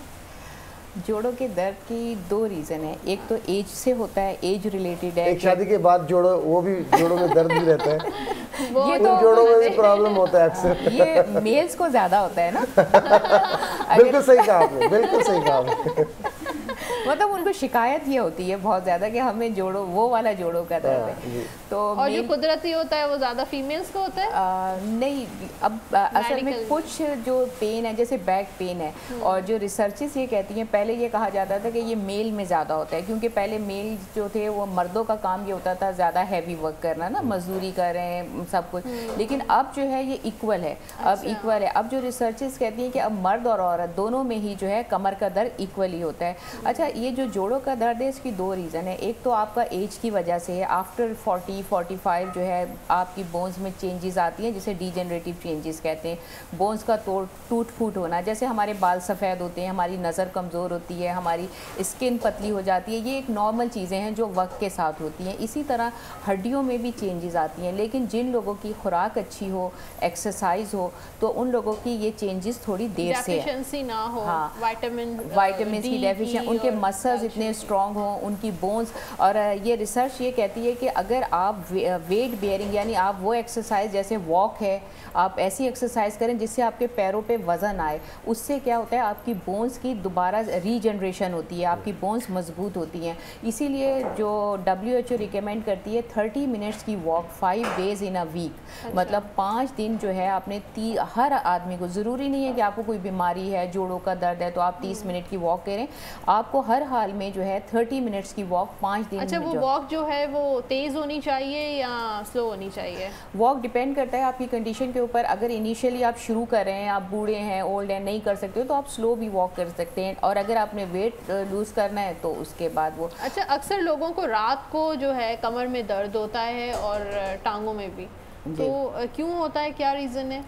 [SPEAKER 6] जोड़ों के दर्द की दो रीज़न है। एक तो एज से होता है एज रिलेटेड है।
[SPEAKER 1] एक शादी के बाद जोड़ो वो भी जोड़ों में दर्द भी रहता है।
[SPEAKER 6] ये तो
[SPEAKER 1] जोड़ों में भी प्रॉब्लम होता है अक्सर।
[SPEAKER 6] ये मेल्स को ज़्यादा होता है ना।
[SPEAKER 1] बिल्कुल सही कहा आपने बिल्कुल सही कहा आपने।
[SPEAKER 6] मतलब उनको शिकायत ये होती है बहुत ज़्यादा कि हमें जोड़ो वो वाला जोड़ों का दर्द
[SPEAKER 1] हाँ,
[SPEAKER 6] तो
[SPEAKER 2] और जो कुदरती होता है वो ज़्यादा फीमेल्स को होता है?
[SPEAKER 6] आ, नहीं अब आ, असल में कुछ जो पेन है जैसे बैक पेन है और जो रिसर्चेस ये कहती हैं पहले ये कहा जाता था कि ये मेल में ज़्यादा होता है क्योंकि पहले मेल जो थे वो मर्दों का काम ये होता था ज़्यादा हैवी वर्क करना ना? मजदूरी कर रहे हैं सब कुछ। लेकिन अब जो है ये इक्वल है। अब इक्वल है। अब जो रिसर्चेस कहती हैं कि अब मर्द और औरत दोनों में ही जो है कमर का दर्द इक्वली होता है। अच्छा ये जो जोड़ों का दर्द है इसकी दो रीज़न है। एक तो आपका एज की वजह से है। आफ्टर 40 45 जो है आपकी बोन्स में चेंजेस आती हैं जिसे डीजेनरेटिव चेंजेस कहते हैं। बोन्स का तोड़ टूट फूट होना जैसे हमारे बाल सफ़ेद होते हैं हमारी नज़र कमज़ोर होती है हमारी स्किन पतली हो जाती है ये एक नॉर्मल चीज़ें हैं जो वक्त के साथ होती हैं। इसी तरह हड्डियों में भी चेंजेस आती हैं लेकिन जिन लोगों की खुराक अच्छी हो एक्सरसाइज हो तो उन लोगों की ये चेंजेस थोड़ी देर से
[SPEAKER 2] ना हो
[SPEAKER 6] हाँ।
[SPEAKER 2] विटामिन
[SPEAKER 6] वाइटामिन की डेफिशिएंसी उनके मसल्स इतने स्ट्रॉन्ग हों उनकी बोन्स और ये रिसर्च ये कहती है कि अगर आप वेट बेयरिंग यानी आप वो एक्सरसाइज जैसे वॉक है आप ऐसी एक्सरसाइज करें जिससे आपके पैरों पे वज़न आए। उससे क्या होता है आपकी बोन्स की दोबारा रीजनरेशन होती है आपकी बोन्स मज़बूत होती हैं। इसीलिए जो डब्ल्यू एच ओ रिकमेंड करती है थर्टी मिनट्स की walk five days in a week मतलब पाँच दिन जो है आपने ती हर आदमी को ज़रूरी नहीं है कि आपको कोई बीमारी है जोड़ों का दर्द है तो आप तीस मिनट की वॉक करें। आपको हर हाल में जो है थर्टी मिनट्स की वॉक पाँच दिन
[SPEAKER 2] अच्छा वो वॉक जो है वो तेज होनी चाहिए या स्लो होनी चाहिए?
[SPEAKER 6] वॉक डिपेंड करता है आपकी कंडीशन के ऊपर। अगर इनिशियली आप शुरू कर रहे हैं आप बूढ़े हैं ओल्ड हैं नहीं कर सकते हो तो आप स्लो भी वॉक कर सकते हैं। और अगर आपने वेट लूज़ करना है तो उसके बाद वो
[SPEAKER 2] अच्छा अक्सर लोगों को रात को जो है कमर में दर्द होता है और टांगों में भी। तो क्यों होता है? क्या रीज़न है?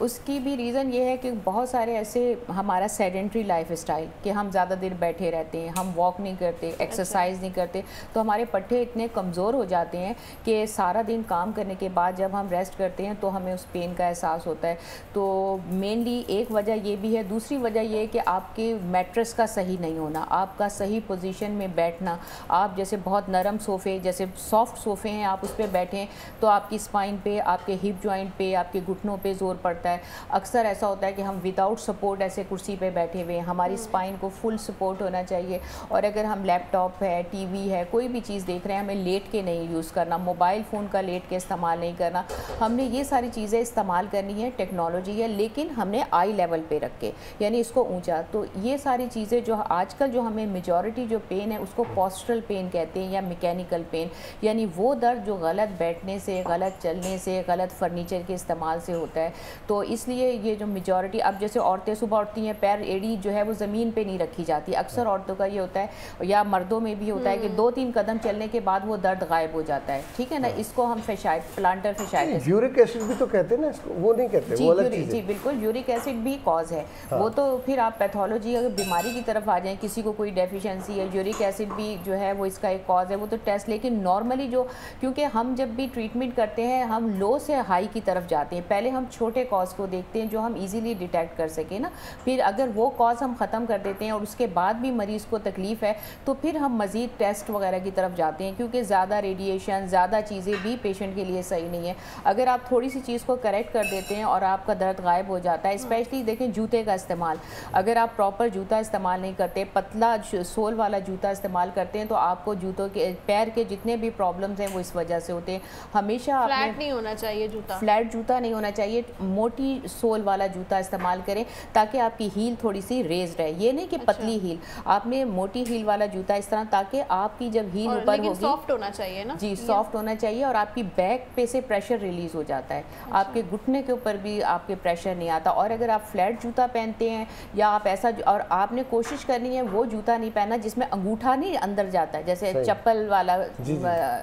[SPEAKER 6] उसकी भी रीज़न ये है कि बहुत सारे ऐसे हमारा सेडेंट्री लाइफ स्टाइल कि हम ज़्यादा देर बैठे रहते हैं हम वॉक नहीं करते एक्सरसाइज अच्छा। नहीं करते तो हमारे पट्टे इतने कमज़ोर हो जाते हैं कि सारा दिन काम करने के बाद जब हम रेस्ट करते हैं तो हमें उस पेन का एहसास होता है तो मेनली एक वजह ये भी है दूसरी वजह ये है कि आपके मेट्रस का सही नहीं होना आपका सही पोजिशन में बैठना आप जैसे बहुत नरम सोफ़े जैसे सॉफ्ट सोफ़े हैं आप उस पर बैठें तो आपकी स्पाइन पर आपके हिप जॉइंट पर आपके घुटनों पर ज़ोर पड़ता है अक्सर ऐसा होता है कि हम विदाउट सपोर्ट ऐसे कुर्सी पे बैठे हुए हैं। हमारी स्पाइन को फुल सपोर्ट होना चाहिए। और अगर हम लैपटॉप है टीवी है कोई भी चीज़ देख रहे हैं हमें लेट के नहीं यूज़ करना मोबाइल फ़ोन का लेट के इस्तेमाल नहीं करना। हमने ये सारी चीज़ें इस्तेमाल करनी है टेक्नोलॉजी है लेकिन हमने आई लेवल पर रख के यानी इसको ऊँचा। तो ये सारी चीज़ें जो आजकल जो हमें मेजॉरिटी जो पेन है उसको पोस्टरल पेन कहते हैं या मैकेनिकल पेन यानी वो दर्द जो गलत बैठने से गलत चलने से गलत फर्नीचर के इस्तेमाल से होता है। तो इसलिए ये जो मेजॉरिटी अब जैसे औरतें सुबह उठती हैं पैर एड़ी जो है वो ज़मीन पे नहीं रखी जाती। अक्सर औरतों का ये होता है या मर्दों में भी होता है कि दो तीन कदम चलने के बाद वो दर्द गायब हो जाता है। ठीक है ना? इसको हम फेशाइट प्लांटर फेशाइटिस
[SPEAKER 1] यूरिक एसिड भी तो कहते हैं ना इसको वो नहीं कहते
[SPEAKER 6] जी
[SPEAKER 1] वो अलग चीज़
[SPEAKER 6] जी बिल्कुल यूरिक एसिड भी कॉज है। वो तो फिर आप पैथोलॉजी अगर बीमारी की तरफ़ आ जाएँ किसी को कोई डेफिशिएंसी है यूरिक एसिड भी जो है वो इसका एक कॉज है वो तो टेस्ट लेकिन नॉर्मली जो क्योंकि हम जब भी ट्रीटमेंट करते हैं हम लो से हाई की तरफ़ जाते हैं। पहले हम छोटे कॉज को देखते हैं जो हम इजीली डिटेक्ट कर सकें ना। फिर अगर वो कॉज हम ख़त्म कर देते हैं और उसके बाद भी मरीज़ को तकलीफ़ है तो फिर हम मज़ीद टेस्ट वगैरह की तरफ़ जाते हैं क्योंकि ज़्यादा रेडिएशन ज़्यादा चीज़ें भी पेशेंट के लिए सही नहीं है। अगर आप थोड़ी सी चीज़ को करेक्ट कर देते हैं और आपका दर्द गायब हो जाता है स्पेशली देखें जूते का इस्तेमाल। अगर आप प्रॉपर जूता इस्तेमाल नहीं करते पतला सोल वाला जूता इस्तेमाल करते हैं तो आपको जूतों के पैर के जितने भी प्रॉब्लम्स हैं वो इस वजह से होते हैं। हमेशा
[SPEAKER 2] फ्लैट नहीं होना चाहिए जूता।
[SPEAKER 6] फ्लैट जूता नहीं होना चाहिए मोटी सोल वाला जूता इस्तेमाल करें ताकि आपकी हील थोड़ी सी रेज रहे। ये नहीं कि अच्छा। पतली हील आपने मोटी हील वाला जूता इस तरह ताकि आपकी जब हील ऊपर होगी
[SPEAKER 2] सॉफ्ट होना चाहिए ना?
[SPEAKER 6] जी सॉफ्ट होना चाहिए और आपकी बैक पे से प्रेशर रिलीज़ हो जाता है। आपके घुटने के ऊपर भी आपके प्रेशर नहीं आता। और अगर आप फ्लैट जूता पहनते हैं या आप ऐसा और आपने कोशिश करनी है वो जूता नहीं पहनना जिसमें अंगूठा नहीं अंदर जाता है जैसे चप्पल वाला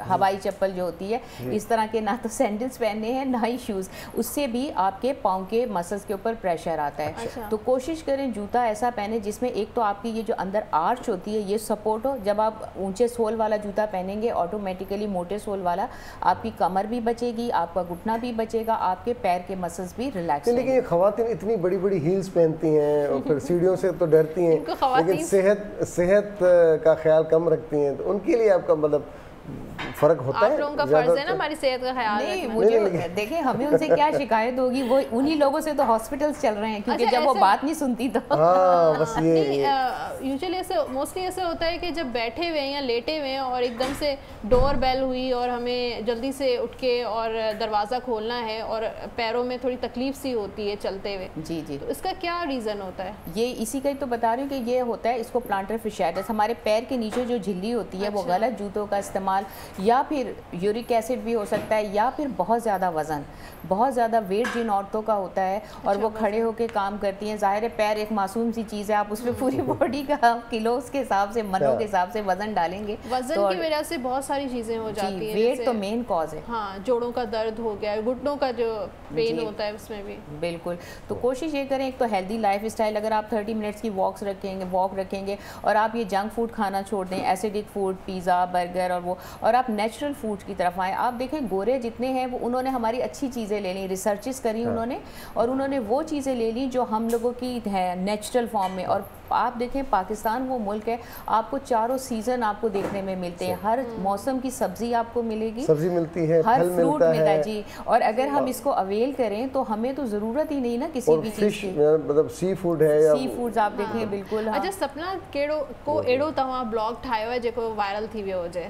[SPEAKER 6] हवाई चप्पल जो होती है इस तरह के ना तो सैंडल्स पहनने हैं ना ही शूज़ उससे भी आपके पाँव के मसल्स के ऊपर प्रेशर आता है।
[SPEAKER 2] अच्छा।
[SPEAKER 6] तो कोशिश करें जूता ऐसा पहने जिसमें एक तो आपकी ये जो अंदर आर्च होती है ये सपोर्ट हो। जब आप ऊँचे सोल वाला जूता पहनेंगे ऑटोमेटिकली मोटे सोल वाला आपकी कमर भी बचेगी आपका घुटना भी बचेगा आपके पैर के मसल्स भी रिलैक्स
[SPEAKER 1] देखिए लेकिन ये खवातीन इतनी बड़ी बड़ी हील्स पहनती हैं और फिर सीढ़ियों से तो डरती हैं लेकिन सेहत सेहत का ख्याल कम रखती हैं। तो उनके लिए आपका मतलब फ़र्क होता है?
[SPEAKER 2] आप लोगों का फ़र्ज़ है ना
[SPEAKER 1] तो-
[SPEAKER 2] हमारी सेहत का ख्याल
[SPEAKER 6] नहीं। मुझे देखिए हमें उनसे क्या शिकायत होगी? वो उन्हीं लोगों से तो हॉस्पिटल्स चल रहे हैं क्योंकि
[SPEAKER 2] अच्छा,
[SPEAKER 6] जब वो बात नहीं सुनती तो।
[SPEAKER 1] हाँ बस ये
[SPEAKER 2] यूजुअली ऐसे मोस्टली ऐसे होता है कि जब बैठे हुए हैं या लेटे हुए हैं और एकदम से डोर बेल हुई और हमें जल्दी से उठ के और दरवाज़ा खोलना है और पैरों में थोड़ी तकलीफ़ सी होती है चलते हुए
[SPEAKER 6] जी जी।
[SPEAKER 2] तो इसका क्या रीज़न होता है?
[SPEAKER 6] ये इसी का ही तो बता रही हूँ कि ये होता है इसको प्लांटर फिशाइटिस हमारे पैर के नीचे जो झिल्ली होती है वो
[SPEAKER 2] अच्छा।
[SPEAKER 6] गलत जूतों का इस्तेमाल या फिर यूरिक एसिड भी हो सकता है या फिर बहुत ज़्यादा वज़न। बहुत ज़्यादा वेट जिन औरतों का होता है और वो खड़े होकर काम करती हैं ज़ाहिर है पैर एक मासूम सी चीज़ है आप उसमें पूरी बॉडी का किलोस के हिसाब से मनों के हिसाब से वज़न डालेंगे
[SPEAKER 2] वज़न
[SPEAKER 6] तो
[SPEAKER 2] की वजह से बहुत सारी चीज़ें हो जाती हैं
[SPEAKER 6] वेट तो मेन कॉज है।
[SPEAKER 2] हाँ जोड़ों का दर्द हो गया घुटनों का जो पेन होता है उसमें भी।
[SPEAKER 6] बिल्कुल तो कोशिश ये करें एक तो हेल्दी लाइफ स्टाइल अगर आप 30 मिनट्स की वॉक्स रखेंगे वॉक रखेंगे और आप ये जंक फ़ूड खाना छोड़ दें एसिडिक फ़ूड पिज़्ज़ा बर्गर और वो और आप नेचुरल फ़ूड की तरफ़ आए। आप देखें गोरे जितने हैं वो उन्होंने हमारी अच्छी चीज़ें ले ली रिसर्चेस करी उन्होंने और उन्होंने वो चीज़ें ले ली जो हम लोगों की है नेचुरल फॉर्म में। और आप देखें पाकिस्तान वो मुल्क है आपको चारों सीज़न आपको देखने में मिलते हैं। हर मौसम की सब्ज़ी आपको मिलेगी।
[SPEAKER 1] सब्ज़ी मिलती है
[SPEAKER 6] हर फ्रूट
[SPEAKER 1] मिलता
[SPEAKER 6] मिलता है
[SPEAKER 1] है।
[SPEAKER 6] जी। और अगर हम इसको अवेल करें तो हमें तो ज़रूरत ही नहीं ना किसी
[SPEAKER 1] और
[SPEAKER 6] भी चीज़ की।
[SPEAKER 1] मतलब सी फ़ूड है या
[SPEAKER 6] सी फूड्स आप देखें बिल्कुल हाँ।
[SPEAKER 2] अच्छा सपना कहिड़ो को अहिड़ो तव्हां ब्लॉग ठाहियो आहे जेको वायरल थी वियो हुजे।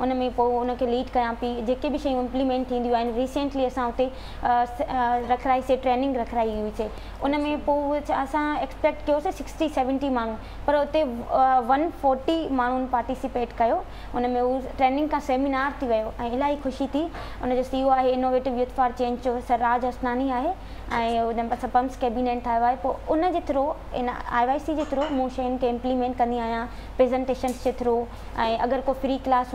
[SPEAKER 7] उन में उनखे लीड कयां पई। जेके बि शयूं इम्प्लीमेंट थींदियूं आहिनि रिसेंटली असां अ, स- ट्रेनिंग रखाई हुईसीं उन में पोइ एक्सपेक्ट कयोसीं सिक्सटी सेवनटी माण्हू। पर उते वन फोर्टी माण्हुनि पार्टिसिपेट कयो। उन में ट्रेनिंग खां सेमिनार थी वियो। इलाही ख़ुशी थी। उनजो सी ओ आहे इनोवेटिव यूथ फॉर चेंज जो सर राज असनानी उन पासे पम्प्स कैबिनेट ठाहियो पोइ उन थ्रू इन आई वाई सी जे थ्रू मूं शयुनि खे इम्प्लीमेंट कंदी आहियाँ। प्रेज़ेंटेशन्स जे थ्रू ऐं अगरि को फ्री क्लास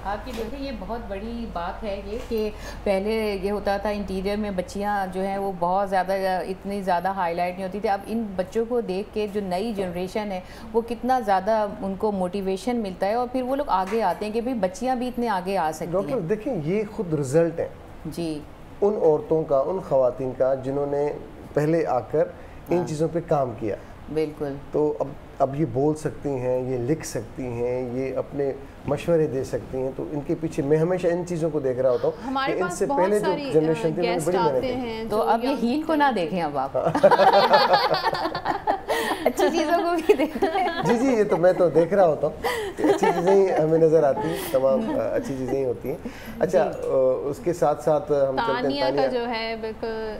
[SPEAKER 7] सर
[SPEAKER 6] हाँ कि देखिए ये बहुत बड़ी बात है ये कि पहले ये होता था इंटीरियर में बच्चियाँ जो हैं वो बहुत ज़्यादा इतनी ज़्यादा हाईलाइट नहीं होती थी। अब इन बच्चों को देख के जो नई जनरेशन है वो कितना ज़्यादा उनको मोटिवेशन मिलता है और फिर वो लोग आगे आते हैं कि भाई बच्चियाँ भी इतने आगे आ सकती
[SPEAKER 1] डॉक्टर
[SPEAKER 6] हैं।
[SPEAKER 1] देखिए ये खुद रिज़ल्ट है।
[SPEAKER 6] जी।
[SPEAKER 1] उन औरतों का उन खवातीन का जिन्होंने पहले आकर इन चीज़ों पे काम किया।
[SPEAKER 6] बिल्कुल।
[SPEAKER 1] तो अब अब ये बोल सकती हैं ये लिख सकती हैं ये अपने मशवरे दे सकती हैं तो इनके पीछे मैं हमेशा इन चीज़ों को देख रहा होता हूँ।
[SPEAKER 2] हमारे
[SPEAKER 1] कि
[SPEAKER 2] पास
[SPEAKER 1] इनसे पहले जो जनरेशन थी उन्होंने बड़ी मेहनत की।
[SPEAKER 6] तो अब ये हील को ना देखें अब आप। अच्छी चीज़ों को भी देखें
[SPEAKER 1] जी जी ये तो मैं तो देख रहा होता हूँ अच्छी चीज़ें ही हमें नज़र आती हैं तमाम अच्छी चीज़ें ही होती हैं। अच्छा उसके साथ साथ हम चलते हैं
[SPEAKER 2] तानिया का जो है बिल्कुल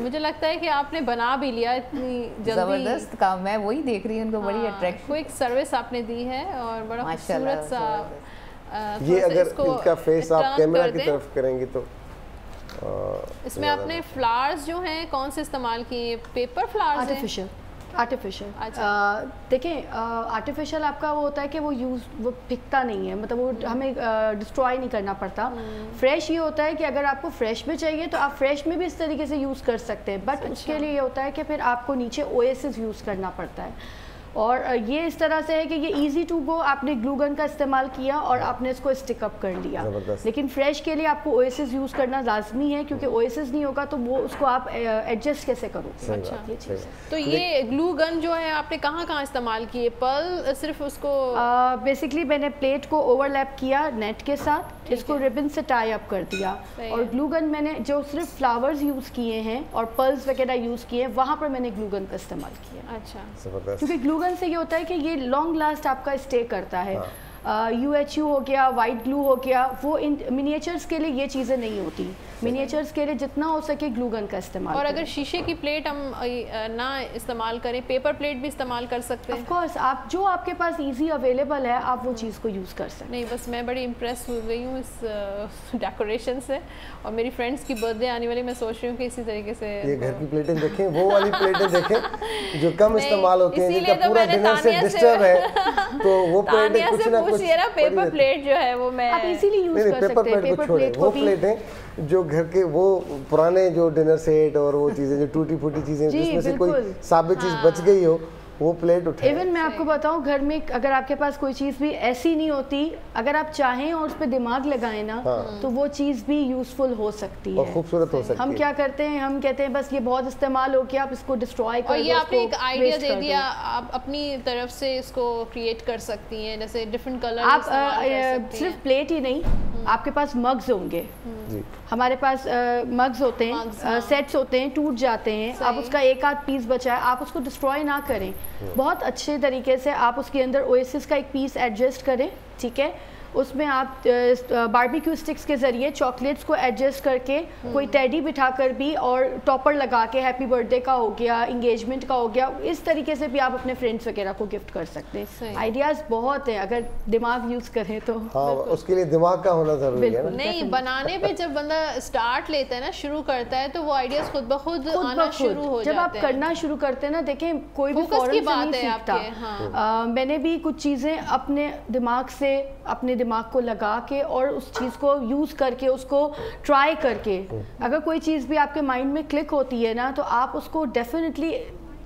[SPEAKER 2] मुझे लगता है कि आपने बना भी लिया इतनी जल्दी।
[SPEAKER 6] ज़बरदस्त काम मैं वही देख रही हूँ उनको बड़ी अट्रैक्ट
[SPEAKER 2] क्विक सर्विस आपने दी है और बड़ा खूबसूरत सा आ,
[SPEAKER 1] ये अगर
[SPEAKER 2] इसका
[SPEAKER 1] इनका फेस आप कैमरा
[SPEAKER 2] कर
[SPEAKER 1] की तरफ़ करेंगे तो आ,
[SPEAKER 2] इसमें आपने फ्लावर्स जो हैं कौन से इस्तेमाल किए? पेपर फ्लावर्स
[SPEAKER 8] आर्टिफिशियल आर्टिफिशियल
[SPEAKER 2] अच्छा।
[SPEAKER 8] देखें आर्टिफिशियल आपका वो होता है कि वो यूज़ वो फिकता नहीं है। मतलब वो हमें डिस्ट्रॉय नहीं करना पड़ता। फ्रेश ये होता है कि अगर आपको फ्रेश में चाहिए तो आप फ्रेश में भी इस तरीके से यूज़ कर सकते हैं। बट उसके लिए ये होता है कि फिर आपको नीचे ओएसिस यूज़ करना पड़ता है। और ये इस तरह से है कि ये इजी टू गो आपने ग्लू गन का इस्तेमाल किया और आपने इसको स्टिक अप कर लिया। लेकिन फ्रेश के लिए आपको ओएसिस यूज़ करना लाजमी है क्योंकि ओएसिस नहीं होगा तो वो उसको आप एडजस्ट कैसे करोगे?
[SPEAKER 1] सही
[SPEAKER 2] अच्छा,
[SPEAKER 8] ये चीज़
[SPEAKER 2] तो ये ग्लू गन जो है आपने कहाँ कहाँ इस्तेमाल किए? पल सिर्फ़ उसको
[SPEAKER 8] बेसिकली मैंने प्लेट को ओवरलैप किया नेट के साथ इसको रिबन से टाई अप कर दिया। और ग्लू गन मैंने जो सिर्फ़ फ्लावर्स यूज़ किए हैं और पर्ल्स वगैरह यूज़ किए हैं वहाँ पर मैंने ग्लू गन का इस्तेमाल किया।
[SPEAKER 2] अच्छा।
[SPEAKER 8] क्योंकि ग्लू गन से ये होता है कि ये लॉन्ग लास्ट आपका स्टे करता है। यू एच यू हो गया वाइट ग्लू हो गया वो इन मिनिएचर्स के लिए ये चीज़ें नहीं होती। मिनिएचर्स के लिए जितना हो सके ग्लू गन का इस्तेमाल
[SPEAKER 2] और अगर शीशे की प्लेट हम ना इस्तेमाल करें पेपर प्लेट भी इस्तेमाल कर सकते हैं।
[SPEAKER 8] कोर्स आप जो आपके पास इजी अवेलेबल है आप वो चीज़ को यूज़ कर सकते हैं।
[SPEAKER 2] नहीं बस मैं बड़ी इम्प्रेस हो गई हूँ इस डेकोरेशन से। और मेरी फ्रेंड्स की बर्थडे आने वाली मैं सोच रही हूँ कि इसी तरीके से
[SPEAKER 1] ये घर की प्लेटें देखें वो वाली प्लेटें देखें जो कम इस्तेमाल होती हैं जिनका
[SPEAKER 2] तो
[SPEAKER 1] पूरा डिनर से डिस्टर्ब है तो वो प्लेटें कुछ ना कुछ
[SPEAKER 2] ना पेपर प्लेट जो है वो मैं
[SPEAKER 8] आप इजीली यूज़ कर सकते हैं पेपर
[SPEAKER 1] छोड़े।
[SPEAKER 8] प्लेट
[SPEAKER 1] वो
[SPEAKER 8] को भी
[SPEAKER 1] प्लेटें जो घर के वो पुराने जो डिनर सेट और वो चीज़ें जो टूटी फूटी चीज़ें जिसमें से कोई साबित चीज़ बच गई हो वो प्लेट उठाए
[SPEAKER 8] इवन मैं आपको बताऊँ घर में अगर आपके पास कोई चीज़ भी ऐसी नहीं होती अगर आप चाहें और उस पर दिमाग लगाएँ ना हाँ। तो वो चीज़ भी यूज़फुल हो सकती है।
[SPEAKER 1] खूबसूरत हो सकती
[SPEAKER 8] हम क्या करते हैं हम कहते हैं बस ये बहुत इस्तेमाल हो गया आप इसको डिस्ट्रॉय कर
[SPEAKER 2] और ये आपने एक आइडिया दे दिया आप अपनी तरफ़ से इसको क्रिएट कर सकती हैं जैसे डिफरेंट कलर
[SPEAKER 8] आप सिर्फ़ प्लेट ही नहीं आपके पास मग्स होंगे। हमारे पास मग्स होते हैं
[SPEAKER 2] हाँ।
[SPEAKER 8] सेट्स होते हैं टूट जाते हैं
[SPEAKER 2] आप
[SPEAKER 8] उसका एक आध पीस बचा है आप उसको डिस्ट्रॉय ना करें। बहुत अच्छे तरीके से आप उसके अंदर ओएसिस का एक पीस एडजस्ट करें, ठीक है? उसमें आप बारबेक्यू स्टिक्स के ज़रिए चॉकलेट्स को एडजस्ट करके कोई टेडी बिठाकर भी और टॉपर लगा के हैप्पी बर्थडे का हो गया इंगेजमेंट का हो गया इस तरीके से भी आप अपने फ्रेंड्स वगैरह को गिफ्ट कर सकते हैं। आइडियाज़ बहुत हैं अगर दिमाग यूज़ करें तो।
[SPEAKER 1] हाँ उसके लिए दिमाग का होना ज़रूरी है।
[SPEAKER 2] नहीं बनाने पे जब बंदा स्टार्ट लेता है ना शुरू करता है तो वो आइडियाज़ खुद ब खुद आना शुरू हो
[SPEAKER 8] जब आप करना शुरू करते हैं ना देखें कोई भी से
[SPEAKER 2] बात
[SPEAKER 8] नहीं
[SPEAKER 2] है
[SPEAKER 8] सीखता।
[SPEAKER 2] हाँ।
[SPEAKER 8] मैंने भी कुछ चीज़ें अपने दिमाग से अपने दिमाग को लगा के और उस चीज़ को यूज़ करके, उसको ट्राई करके। अगर कोई चीज़ भी आपके माइंड में क्लिक होती है ना तो आप उसको डेफिनेटली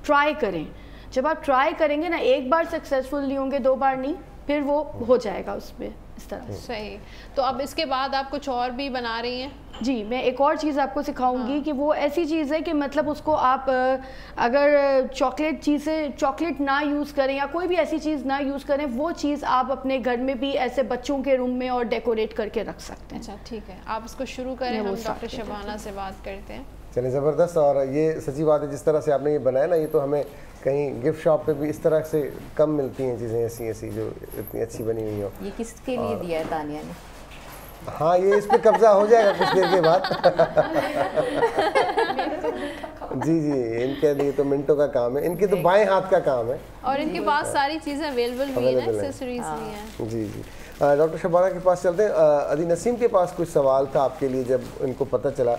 [SPEAKER 8] ट्राई करें। जब आप ट्राई करेंगे ना, एक बार सक्सेसफुल नहीं होंगे, दो बार नहीं, फिर वो हो जाएगा उसमें। इस तरह से।
[SPEAKER 2] सही। तो अब इसके बाद आप कुछ और भी बना रही हैं?
[SPEAKER 8] जी मैं एक और चीज़ आपको सिखाऊँगी हाँ। कि वो ऐसी चीज़ है कि मतलब उसको आप अगर चॉकलेट चीज़ें चॉकलेट ना यूज़ करें या कोई भी ऐसी चीज़ ना यूज़ करें वो चीज़ आप अपने घर में भी ऐसे बच्चों के रूम में और डेकोरेट करके रख सकते हैं।
[SPEAKER 2] अच्छा ठीक है। आप इसको शुरू करें हम डॉक्टर शबाना से बात करते हैं।
[SPEAKER 1] चलिए ज़बरदस्त और ये सच्ची बात है जिस तरह से आपने ये बनाया ना ये तो हमें कहीं गिफ्ट शॉप पे भी इस तरह से कम मिलती हैं चीज़ें ऐसी ऐसी जो इतनी अच्छी बनी हुई हो।
[SPEAKER 6] ये किसके लिए दिया है तानिया ने?
[SPEAKER 1] हाँ ये इस पे कब्जा हो जाएगा कुछ देर के बाद। जी जी इनके लिए तो मिनटों का काम है। इनके तो बाएँ हाथ का काम है।
[SPEAKER 2] और इनके पास सारी चीज़ें अवेलेबल भी हैं
[SPEAKER 1] हैं।
[SPEAKER 2] एक्सेसरीज भी हैं।
[SPEAKER 1] जी जी। डॉक्टर शबाना के पास चलते हैं। अदी नसीम के पास कुछ सवाल था आपके लिए जब इनको पता चला।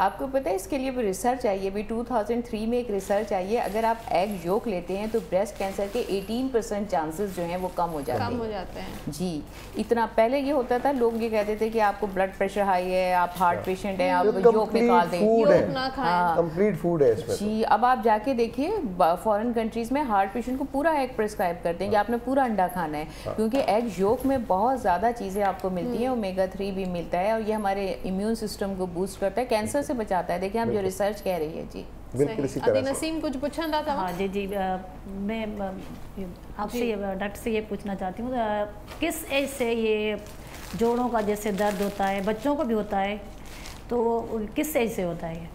[SPEAKER 6] आपको पता है इसके लिए भी रिसर्च आई है अभी 2003 में एक रिसर्च आई है अगर आप एग योक लेते हैं तो ब्रेस्ट कैंसर के 18 परसेंट चांसेस जो हैं वो कम हो जाते हैं
[SPEAKER 2] कम हो।
[SPEAKER 6] हैं
[SPEAKER 2] जाते हैं।
[SPEAKER 6] जी इतना पहले ये होता था लोग ये कहते थे कि आपको ब्लड प्रेशर हाई है आप हार्ट पेशेंट हैं आप योक निकाल दें।
[SPEAKER 2] योग
[SPEAKER 1] है।
[SPEAKER 2] ना खाएँ।
[SPEAKER 6] हाँ।
[SPEAKER 1] कंप्लीट फ़ूड है तो।
[SPEAKER 6] जी अब आप जाके देखिए फॉरेन कंट्रीज़ में हार्ट पेशेंट को पूरा एग प्रिस्क्राइब करते हैं कि आपने पूरा अंडा खाना है। क्योंकि एग योक में बहुत ज़्यादा चीज़ें आपको मिलती हैं ओमेगा थ्री भी मिलता है और ये हमारे इम्यून सिस्टम को बूस्ट करता है। कैंसर से बचाता है। देखिए आप जो रिसर्च कह रही है जी।
[SPEAKER 1] बिल्कुल इसी तरह
[SPEAKER 2] नसीम कुछ पूछा था
[SPEAKER 3] हाँ जी जी आ, मैं आपसे ये डॉक्टर से ये पूछना चाहती हूँ किस एज से ये जोड़ों का जैसे दर्द होता है बच्चों को भी होता है तो किस एज से होता है ये?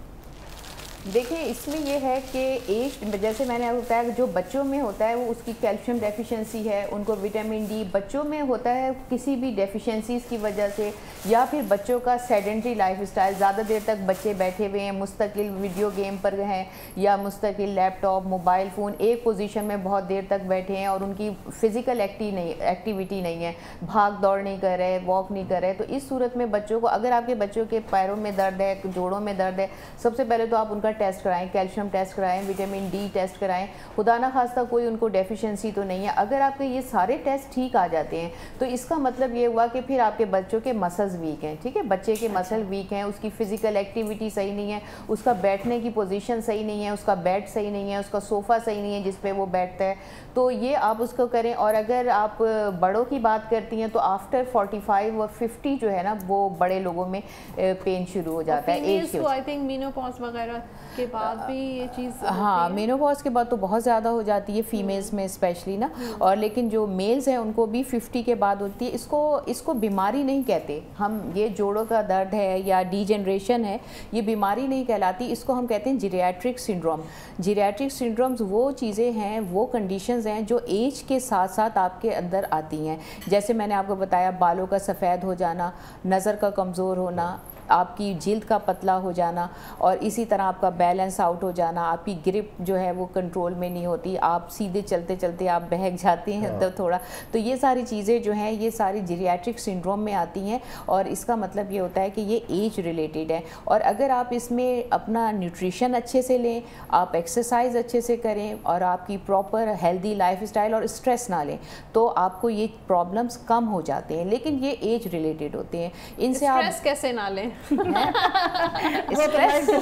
[SPEAKER 6] देखिए, इसमें ये है कि एज, जैसे मैंने आपको बताया जो बच्चों में होता है, वो उसकी कैल्शियम डेफिशिएंसी है, उनको विटामिन डी बच्चों में होता है किसी भी डेफिशिएंसीज की वजह से, या फिर बच्चों का सेडेंट्री लाइफ स्टाइल ज़्यादा देर तक बच्चे बैठे हुए हैं, मुस्तकिल वीडियो गेम पर हैं, या मुस्तकिल लैपटॉप मोबाइल फ़ोन एक पोजीशन में बहुत देर तक बैठे हैं और उनकी फ़िज़िकल एक्टिव नहीं एक्टिविटी नहीं है। भाग दौड़ नहीं कर रहे वॉक नहीं कर रहे तो इस सूरत में बच्चों को, अगर आपके बच्चों के पैरों में दर्द है, जोड़ों में दर्द है, सबसे पहले तो आप उनका टेस्ट कराएँ कैल्शियम टेस्ट कराएँ विटामिन डी टेस्ट कराएँ खुदा ना खास्ता कोई उनको डेफिशिएंसी तो नहीं है। अगर आपके ये सारे टेस्ट ठीक आ जाते हैं तो इसका मतलब ये हुआ कि फिर आपके बच्चों के मसल्स वीक हैं ठीक है? बच्चे के मसल वीक हैं उसकी फ़िज़िकल एक्टिविटी सही नहीं है उसका बैठने की पोजीशन सही नहीं है उसका बेड सही नहीं है उसका सोफ़ा सही नहीं है जिस पे वो बैठता है तो ये आप उसको करें। और अगर आप बड़ों की बात करती हैं तो आफ्टर 45 और 50 जो है ना वो बड़े लोगों में पेन शुरू हो जाता है
[SPEAKER 2] आई थिंक मीनोपॉज वगैरह के बाद भी ये चीज़
[SPEAKER 6] हाँ मेनोपॉज के बाद तो बहुत ज़्यादा हो जाती है फीमेल्स में स्पेशली ना। और लेकिन जो मेल्स हैं उनको भी 50 के बाद होती है। इसको इसको बीमारी नहीं कहते। हम ये जोड़ों का दर्द है या डीजनरेशन है ये बीमारी नहीं कहलाती। इसको हम कहते हैं जीरियाट्रिक सिंड्रोम जीरियाट्रिक सिंड्रोम्स वो चीज़ें हैं वो कंडीशंस हैं जो एज के साथ साथ आपके अंदर आती हैं। जैसे मैंने आपको बताया बालों का सफ़ेद हो जाना नज़र का कमज़ोर होना आपकी जिल्द का पतला हो जाना और इसी तरह आपका बैलेंस आउट हो जाना आपकी ग्रिप जो है वो कंट्रोल में नहीं होती आप सीधे चलते चलते आप बहक जाते हैं
[SPEAKER 1] हाँ।
[SPEAKER 6] तो थोड़ा। तो ये सारी चीज़ें जो हैं ये सारी जीरियाट्रिक सिंड्रोम में आती हैं और इसका मतलब ये होता है कि ये एज रिलेटेड है। और अगर आप इसमें अपना न्यूट्रिशन अच्छे से लें आप एक्सरसाइज अच्छे से करें और आपकी प्रॉपर हेल्दी लाइफ स्टाइल और स्ट्रेस ना लें तो आपको ये प्रॉब्लम्स कम हो जाते हैं। लेकिन ये एज रिलेटेड होते हैं। इनसे आप
[SPEAKER 2] कैसे ना लें?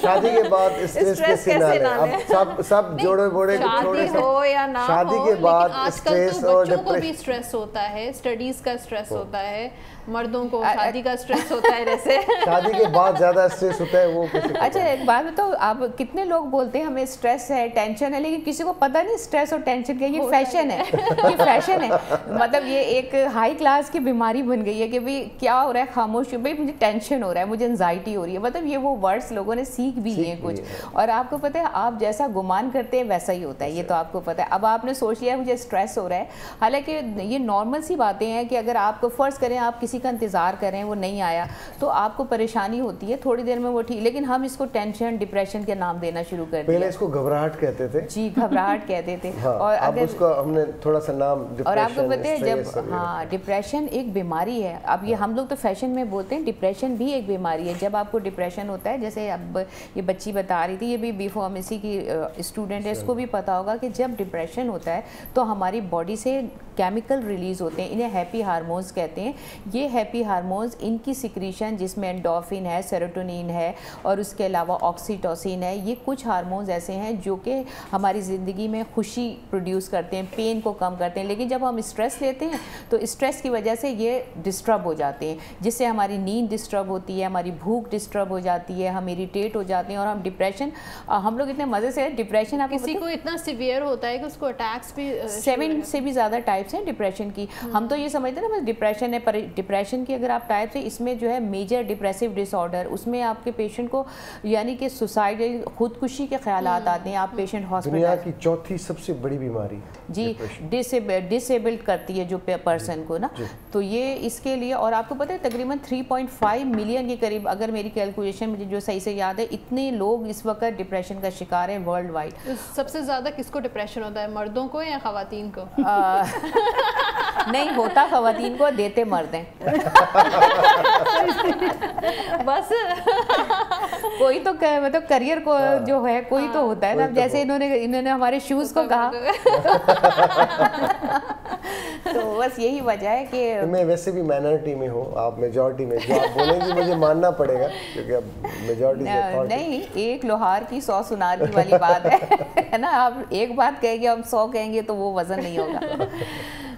[SPEAKER 1] शादी के बाद स्ट्रेस कैसे ना लें अब सब सब जोड़े बोड़े छोड़े
[SPEAKER 2] शादी हो या ना
[SPEAKER 1] शादी के बाद स्ट्रेस
[SPEAKER 2] तो
[SPEAKER 1] और
[SPEAKER 2] बच्चों को भी स्ट्रेस होता है स्टडीज़ का स्ट्रेस होता है। मर्दों को शादी का स्ट्रेस होता है जैसे।
[SPEAKER 1] शादी के बाद ज़्यादा स्ट्रेस होता है वो
[SPEAKER 6] अच्छा एक बात बताओ आप कितने लोग बोलते हैं हमें स्ट्रेस है टेंशन है लेकिन किसी को पता नहीं स्ट्रेस और टेंशन क्या है, ये फ़ैशन है। ये फ़ैशन है। मतलब ये एक हाई क्लास की बीमारी बन गई है कि भाई क्या हो रहा है खामोश भाई मुझे टेंशन हो रहा है मुझे एनजाइटी हो रही है। मतलब ये वो वर्ड्स लोगों ने सीख भी लिए कुछ। और आपको पता है आप जैसा गुमान करते हैं वैसा ही होता है ये तो आपको पता है। अब आपने सोच लिया मुझे स्ट्रेस हो रहा है। हालाँकि ये नॉर्मल सी बातें हैं कि अगर आपको फ़र्ज़ करें आप किसी का इंतज़ार करें वो नहीं आया तो आपको परेशानी होती है थोड़ी देर में वो ठीक लेकिन हम इसको टेंशन डिप्रेशन के नाम देना शुरू कर
[SPEAKER 1] पहले इसको घबराहट कहते थे।
[SPEAKER 6] जी घबराहट कहते थे।
[SPEAKER 1] हाँ
[SPEAKER 6] और अगर
[SPEAKER 1] उसको हमने थोड़ा सा नाम
[SPEAKER 6] और आपको पता है जब हाँ डिप्रेशन एक बीमारी है। अब ये हम लोग तो फ़ैशन में बोलते हैं डिप्रेशन भी एक बीमारी है। जब आपको डिप्रेशन होता है जैसे अब ये बच्ची बता रही थी ये भी बी फार्मेसी की स्टूडेंट है इसको भी पता होगा कि जब डिप्रेशन होता है तो हमारी बॉडी से केमिकल रिलीज़ होते हैं इन्हें हैप्पी हार्मोन्स कहते हैं। ये हैप्पी हार्मोन्स इनकी सिक्रीशन जिसमें एंडोफिन है सेरोटोनिन है और उसके अलावा ऑक्सीटोसिन है ये कुछ हार्मोन्स ऐसे हैं जो कि हमारी ज़िंदगी में खुशी प्रोड्यूस करते हैं पेन को कम करते हैं। लेकिन जब हम स्ट्रेस लेते हैं तो स्ट्रेस की वजह से ये डिस्टर्ब हो जाते हैं जिससे हमारी नींद डिस्टर्ब होती है हमारी भूख डिस्टर्ब हो जाती है हम इरीटेट हो जाते हैं और हम डिप्रेशन हम लोग इतने मज़े से डिप्रेशन आपको
[SPEAKER 2] किसी को इतना सिवियर होता है कि उसको अटैक्स भी
[SPEAKER 6] सेवन से भी ज़्यादा टाइप्स हैं डिप्रेशन की। हम तो ये समझते हैं ना बस डिप्रेशन है पर डिप्रेशन की अगर आप टाइप है इसमें जो है मेजर डिप्रेसिव डिसऑर्डर उसमें आपके पेशेंट को यानी कि सुसाइड खुदकुशी के ख्याल आते हैं आप पेशेंट हॉस्पिटल
[SPEAKER 1] की चौथी सबसे बड़ी बीमारी
[SPEAKER 6] जी। डिसेबल्ड करती है जो पर्सन को ना। तो ये इसके लिए और आपको पता है तकरीबन 3.5 मिलियन के करीब अगर मेरी कैलकुलेशन मुझे जो सही से याद है इतने लोग इस वक्त डिप्रेशन का शिकार हैं वर्ल्ड वाइड
[SPEAKER 2] सबसे ज़्यादा किसको डिप्रेशन होता है मर्दों को या खातन को?
[SPEAKER 6] आ, नहीं होता खातन को देते मर्द हैं।
[SPEAKER 2] बस।
[SPEAKER 6] कोई तो क- मतलब करियर को जो है कोई तो होता है ना।
[SPEAKER 1] तो
[SPEAKER 6] जैसे इन्होंने इन्होंने हमारे शूज़ को कहा। तो बस यही वजह है कि
[SPEAKER 1] मैं वैसे भी माइनॉरिटी में हूँ। आप मेजोरिटी में जो आप बोलेंगे मुझे मानना पड़ेगा क्योंकि अब मेजॉरिटी
[SPEAKER 6] नहीं एक लोहार की सौ सुनार की वाली बात है है ना? आप एक बात कहेंगे हम सौ कहेंगे तो वो वज़न नहीं होगा।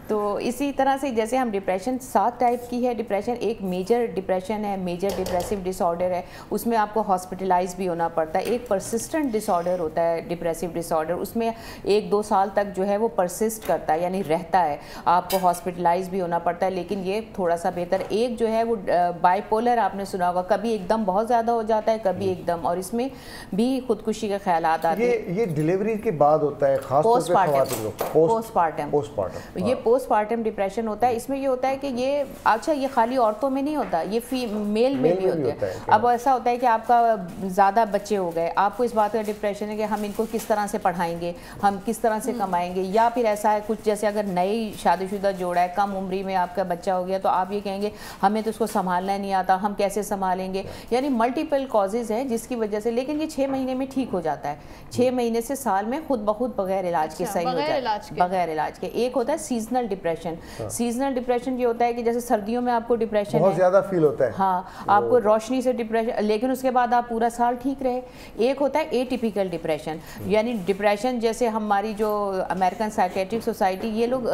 [SPEAKER 6] तो इसी तरह से जैसे हम डिप्रेशन सात टाइप की है डिप्रेशन एक मेजर डिप्रेशन है मेजर डिप्रेसिव डिसऑर्डर है उसमें आपको हॉस्पिटलाइज भी होना पड़ता है। एक परसिस्टेंट डिसऑर्डर होता है डिप्रेसिव डिसऑर्डर उसमें एक दो साल तक जो है वो परसिस्ट करता है यानी रहता है। आपको हॉस्पिटलाइज भी होना पड़ता है लेकिन ये थोड़ा सा बेहतर एक जो है वो बाइपोलर आपने सुना होगा कभी एकदम बहुत ज़्यादा हो जाता है कभी एकदम और इसमें भी खुदकुशी के ख्याल आते
[SPEAKER 1] ये
[SPEAKER 6] हैं।
[SPEAKER 1] ये डिलीवरी के बाद होता है
[SPEAKER 6] पोस्टमार्टम
[SPEAKER 1] पोस्टमार्टम
[SPEAKER 6] ये पोस्टमार्टम डिप्रेशन होता है इसमें ये होता है कि ये अच्छा ये खाली औरतों में नहीं होता ये फ़ी मेल में भी होता है। अब ऐसा होता है कि आपका ज़्यादा बच्चे हो गए आपको इस बात का डिप्रेशन है कि हम इनको किस तरह से पढ़ाएँगे हम किस तरह से कमाएँगे या फिर ऐसा है कुछ जैसे अगर नई शादीशुदा जोड़ा है कम उम्री में आपका बच्चा हो गया तो आप ये कहेंगे हमें तो उसको संभालना नहीं आता हम कैसे संभालेंगे? यानी मल्टीपल कॉजेज़ हैं जिसकी वजह से लेकिन ये छः महीने में ठीक हो जाता है। छः महीने से साल में खुद ब खुद बगैर इलाज के
[SPEAKER 2] अच्छा,
[SPEAKER 6] सही हो जाता है। बगैर इलाज के। एक होता है सीजनल डिप्रेशन सीजनल डिप्रेशन ये होता है कि जैसे सर्दियों में आपको डिप्रेशन
[SPEAKER 1] बहुत ज़्यादा फील होता है।
[SPEAKER 6] हाँ आपको रोशनी से डिप्रेशन लेकिन उसके बाद आप पूरा साल ठीक रहे। एक होता है एटिपिकल डिप्रेशन यानी डिप्रेशन जैसे हमारी जो अमेरिकन साइकेट्रिक सोसाइटी ये लोग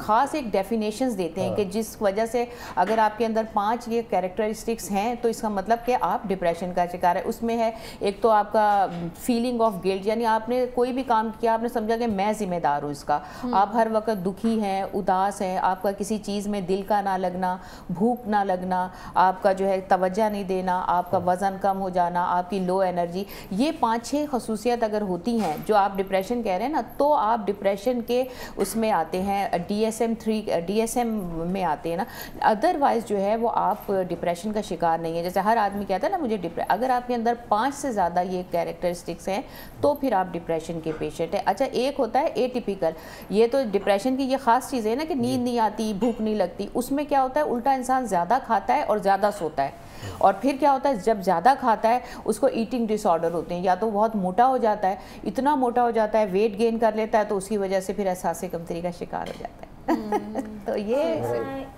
[SPEAKER 6] खास एक डेफिनेशंस देते हैं कि जिस वजह से अगर आपके अंदर पाँच ये कैरेक्टरिस्टिक्स हैं तो इसका मतलब कि आप डिप्रेशन का शिकार है। उसमें है एक तो आपका फीलिंग ऑफ़ गिल्ट यानी आपने कोई भी काम किया आपने समझा कि मैं जिम्मेदार हूँ इसका। आप हर वक्त दुखी हैं उदास हैं, आपका किसी चीज़ में दिल का ना लगना, भूख ना लगना, आपका जो है तवज्जा नहीं देना, आपका वज़न कम हो जाना, आपकी लो एनर्जी ये पाँच छः खसूसियत अगर होती हैं, जो आप डिप्रेशन कह रहे हैं ना तो आप डिप्रेशन के उसमें आते हैं D S M three D S M में आते हैं ना अदरवाइज़ जो है वो आप डिप्रेशन का शिकार नहीं है। जैसे हर आदमी कहता है ना, मुझे डिप्रे अगर आपके अंदर पाँच से ज़्यादा ये कैरेक्टरिस्टिक्स हैं तो फिर आप डिप्रेशन के पेशेंट हैं। अच्छा एक होता है एटिपिकल ये तो डिप्रेशन की ये खास चीज़ है ना कि नींद नहीं आती भूख नहीं लगती। उसमें क्या होता है उल्टा इंसान ज़्यादा खाता है और ज़्यादा सोता है। और फिर क्या होता है जब ज़्यादा खाता है उसको ईटिंग डिसऑर्डर होते हैं। या तो बहुत मोटा हो जाता है इतना मोटा हो जाता है वेट गेन कर लेता है तो उसकी वजह से फिर एहसास कमतरी का शिकार हो जाता है। तो ये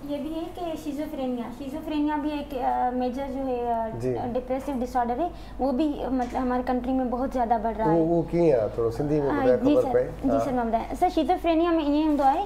[SPEAKER 7] ये भी है कि शिजोफ्रेनिया शिजोफ्रेनिया भी एक मेजर जो है डिप्रेसिव डिसऑर्डर है। वो भी मतलब हमारे कंट्री में बहुत ज़्यादा बढ़ रहा है।
[SPEAKER 1] वो कीअं आहे थोरो सिंधी में
[SPEAKER 7] हाँ, जी
[SPEAKER 1] ख़बर
[SPEAKER 7] सर। जी सर माँ ॿुधायां सर शिजोफ्रेनिया में ईअं हूंदो आहे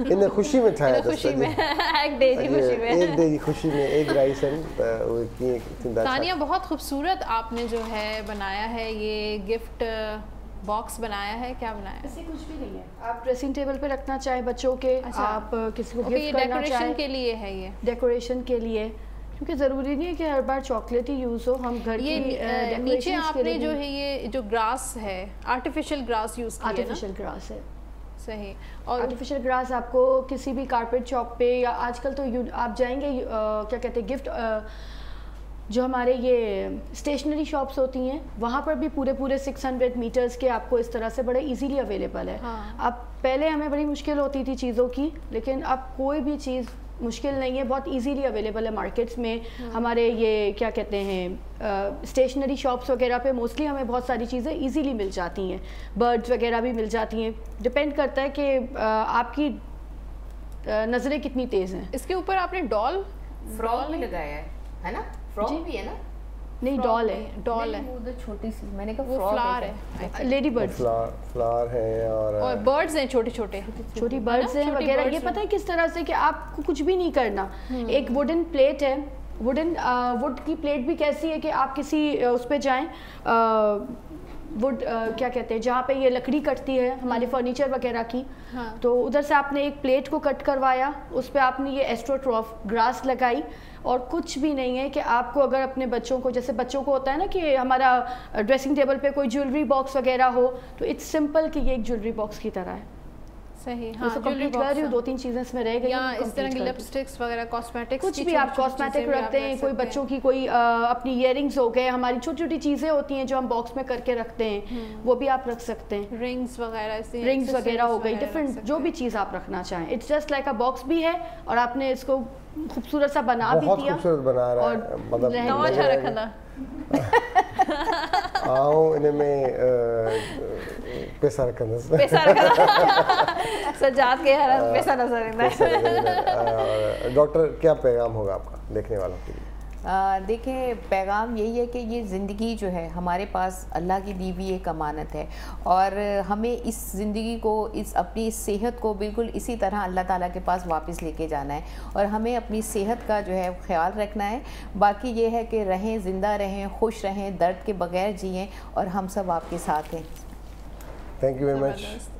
[SPEAKER 1] इन ख़ुशी में ठाहिया
[SPEAKER 2] ख़ुशी में एक डे जी ख़ुशी में।
[SPEAKER 1] एक डे जी ख़ुशी में एक राइस त थींदा
[SPEAKER 2] तानिया बहुत खूबसूरत आपने जो है बनाया है ये गिफ्ट बॉक्स बनाया है क्या बनाया? है
[SPEAKER 8] ऐसे कुछ भी नहीं है। आप ड्रेसिंग टेबल पे रखना चाहे बच्चों के
[SPEAKER 2] अच्छा।
[SPEAKER 8] आप किसी को गिफ्ट करना
[SPEAKER 2] डेकोरेशन के लिए है ये।
[SPEAKER 8] डेकोरेशन के लिए। क्योंकि ज़रूरी नहीं है कि हर बार चॉकलेट ही यूज़ हो हम घर
[SPEAKER 2] ये
[SPEAKER 8] की
[SPEAKER 2] नीचे आपने जो है ये जो ग्रास है आर्टिफिशियल ग्रास यूज़ किया है
[SPEAKER 8] आर्टिफिशियल ग्रास है।
[SPEAKER 2] सही और
[SPEAKER 8] आर्टिफिशियल ग्रास आपको किसी भी कारपेट शॉप पे या आजकल तो आप जाएँगे आ, क्या कहते हैं गिफ्ट जो हमारे ये स्टेशनरी शॉप्स होती हैं वहाँ पर भी पूरे पूरे 600 मीटर्स के आपको इस तरह से बड़े इजीली अवेलेबल है
[SPEAKER 2] हाँ।
[SPEAKER 8] अब पहले हमें बड़ी मुश्किल होती थी चीज़ों की लेकिन अब कोई भी चीज़ मुश्किल नहीं है बहुत इजीली अवेलेबल है मार्केट्स में। हमारे ये क्या कहते हैं स्टेशनरी शॉप्स वगैरह पे मोस्टली हमें बहुत सारी चीज़ें इजीली मिल जाती हैं। बर्ड्स वगैरह भी मिल जाती हैं। डिपेंड करता है कि आपकी नज़रें कितनी तेज़ हैं।
[SPEAKER 2] इसके ऊपर आपने डॉल
[SPEAKER 6] फ्रॉल भी लगाया है है ना? फ्रॉक भी है ना?
[SPEAKER 8] नहीं डॉल है
[SPEAKER 2] डॉल है।
[SPEAKER 6] वो छोटी सी मैंने कहा
[SPEAKER 2] वो फ्लावर है
[SPEAKER 8] लेडी बर्ड
[SPEAKER 1] फ्लावर फ्लावर है और
[SPEAKER 2] और बर्ड्स हैं छोटे छोटे।
[SPEAKER 8] छोटी बर्ड्स हैं वगैरह। ये पता है किस तरह से कि आपको कुछ भी नहीं करना। एक वुडन प्लेट है वुडन वुड की प्लेट भी कैसी है कि आप किसी उस पर जाएँ वुड क्या कहते हैं जहाँ पे ये लकड़ी कटती है हमारे फर्नीचर वगैरह की
[SPEAKER 2] हाँ।
[SPEAKER 8] तो उधर से आपने एक प्लेट को कट करवाया उस पर आपने ये एस्ट्रोट्रॉफ ग्रास लगाई और कुछ भी नहीं है कि आपको अगर अपने बच्चों को जैसे बच्चों को होता है ना कि हमारा ड्रेसिंग टेबल पे कोई ज्वेलरी बॉक्स वगैरह हो तो इट्स सिंपल कि ये एक ज्वेलरी बॉक्स की तरह है
[SPEAKER 2] सही
[SPEAKER 8] हाँ,
[SPEAKER 2] ज्वेलरी
[SPEAKER 8] कंप्लीट कर रही हूँ दो तीन चीज़ें इसमें रह गई
[SPEAKER 2] इस तरह की लिपस्टिक्स वगैरह कॉस्मेटिक्स
[SPEAKER 8] कुछ भी आप कॉस्मेटिक रखते हैं कोई बच्चों की कोई अ, अपनी इयरिंग्स हो गए हमारी छोटी छोटी चीज़ें होती हैं जो हम बॉक्स में करके रखते हैं वो भी आप रख सकते हैं।
[SPEAKER 2] रिंग्स वगैरह
[SPEAKER 8] रिंग्स वगैरह हो गई डिफरेंट जो भी चीज़ आप रखना चाहें। It's just like a box भी है और आपने इसको खूबसूरत सा बना भी
[SPEAKER 1] बहुत
[SPEAKER 8] दिया
[SPEAKER 1] खूबसूरत बना रहा है मतलब
[SPEAKER 2] नवा
[SPEAKER 1] था
[SPEAKER 2] आओ
[SPEAKER 1] इन्हें है इन में पैसा रखंदुसि
[SPEAKER 2] पैसा रखंदा सजाद के हर पैसा नज़र ईंदा
[SPEAKER 1] पैसा डॉक्टर क्या पैगाम होगा आपका देखने वालों के लिए?
[SPEAKER 6] देखिए पैगाम यही है कि ये ज़िंदगी जो है हमारे पास अल्लाह की दी हुई एक अमानत है और हमें इस ज़िंदगी को इस अपनी सेहत को बिल्कुल इसी तरह अल्लाह ताला के पास वापस लेके जाना है और हमें अपनी सेहत का जो है ख्याल रखना है। बाकी ये है कि रहें ज़िंदा रहें खुश रहें दर्द के बगैर जिएँ और हम सब आपके साथ हैं।
[SPEAKER 1] Thank you very much.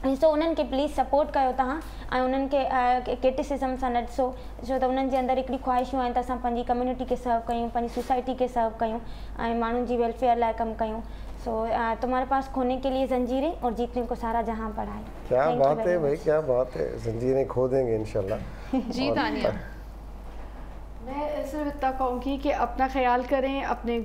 [SPEAKER 7] सो उन्हनि खे प्लीज़ सपोर्ट कयो तव्हां ऐं उन्हनि खे क्रिटिसिज़म सां न ॾिसो छो त उन्हनि जे अंदरि हिकिड़ी ख़्वाहिशूं आहिनि त असां पंहिंजी कम्युनिटी खे सर्व कयूं पंहिंजी सोसाइटी खे सर्व कयूं ऐं माण्हुनि जी वेलफेयर लाइ कमु कयूं। सो तुम्हारे पास खोने के लिए जंजीरें और जीतने को सारा जहाँ पड़ा है
[SPEAKER 1] क्या
[SPEAKER 7] Thank
[SPEAKER 1] बात है भाई क्या बात है। जंजीरें खो देंगे इंशाल्लाह।
[SPEAKER 2] जी तानिया।
[SPEAKER 8] मैं सिर्फ़ इतना कहूँगी कि अपना ख्याल करें अपने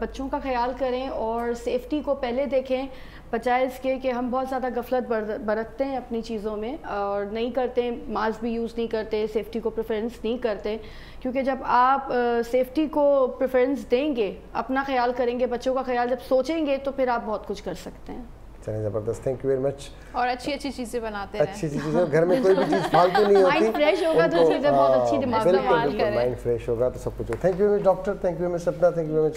[SPEAKER 8] बच्चों का ख्याल करें और सेफ्टी को पहले देखें। बजाय इसके कि हम बहुत ज़्यादा गफलत बरतते हैं अपनी चीज़ों में और नहीं करते मास्क भी यूज़ नहीं करते सेफ्टी को प्रेफरेंस नहीं करते। क्योंकि जब आप सेफ्टी को प्रेफरेंस देंगे अपना ख्याल करेंगे बच्चों का ख्याल जब सोचेंगे तो फिर आप बहुत कुछ कर सकते हैं।
[SPEAKER 1] चलिए ज़बरदस्त। थैंक यू वेरी मच
[SPEAKER 2] और अच्छी अच्छी चीज़ें बनाते हैं
[SPEAKER 1] अच्छी चीज़ें। घर में कोई भी चीज़ फालतू नहीं होती
[SPEAKER 8] Mind fresh होगा तो चीज़ें बहुत
[SPEAKER 1] हाँ,
[SPEAKER 8] अच्छी दिमाग में
[SPEAKER 1] बिल्कुल
[SPEAKER 2] इस्तेमाल करें।
[SPEAKER 1] माइंड फ्रेश होगा तो सब कुछ thank you doctor thank you very much Sapna. Thank you very much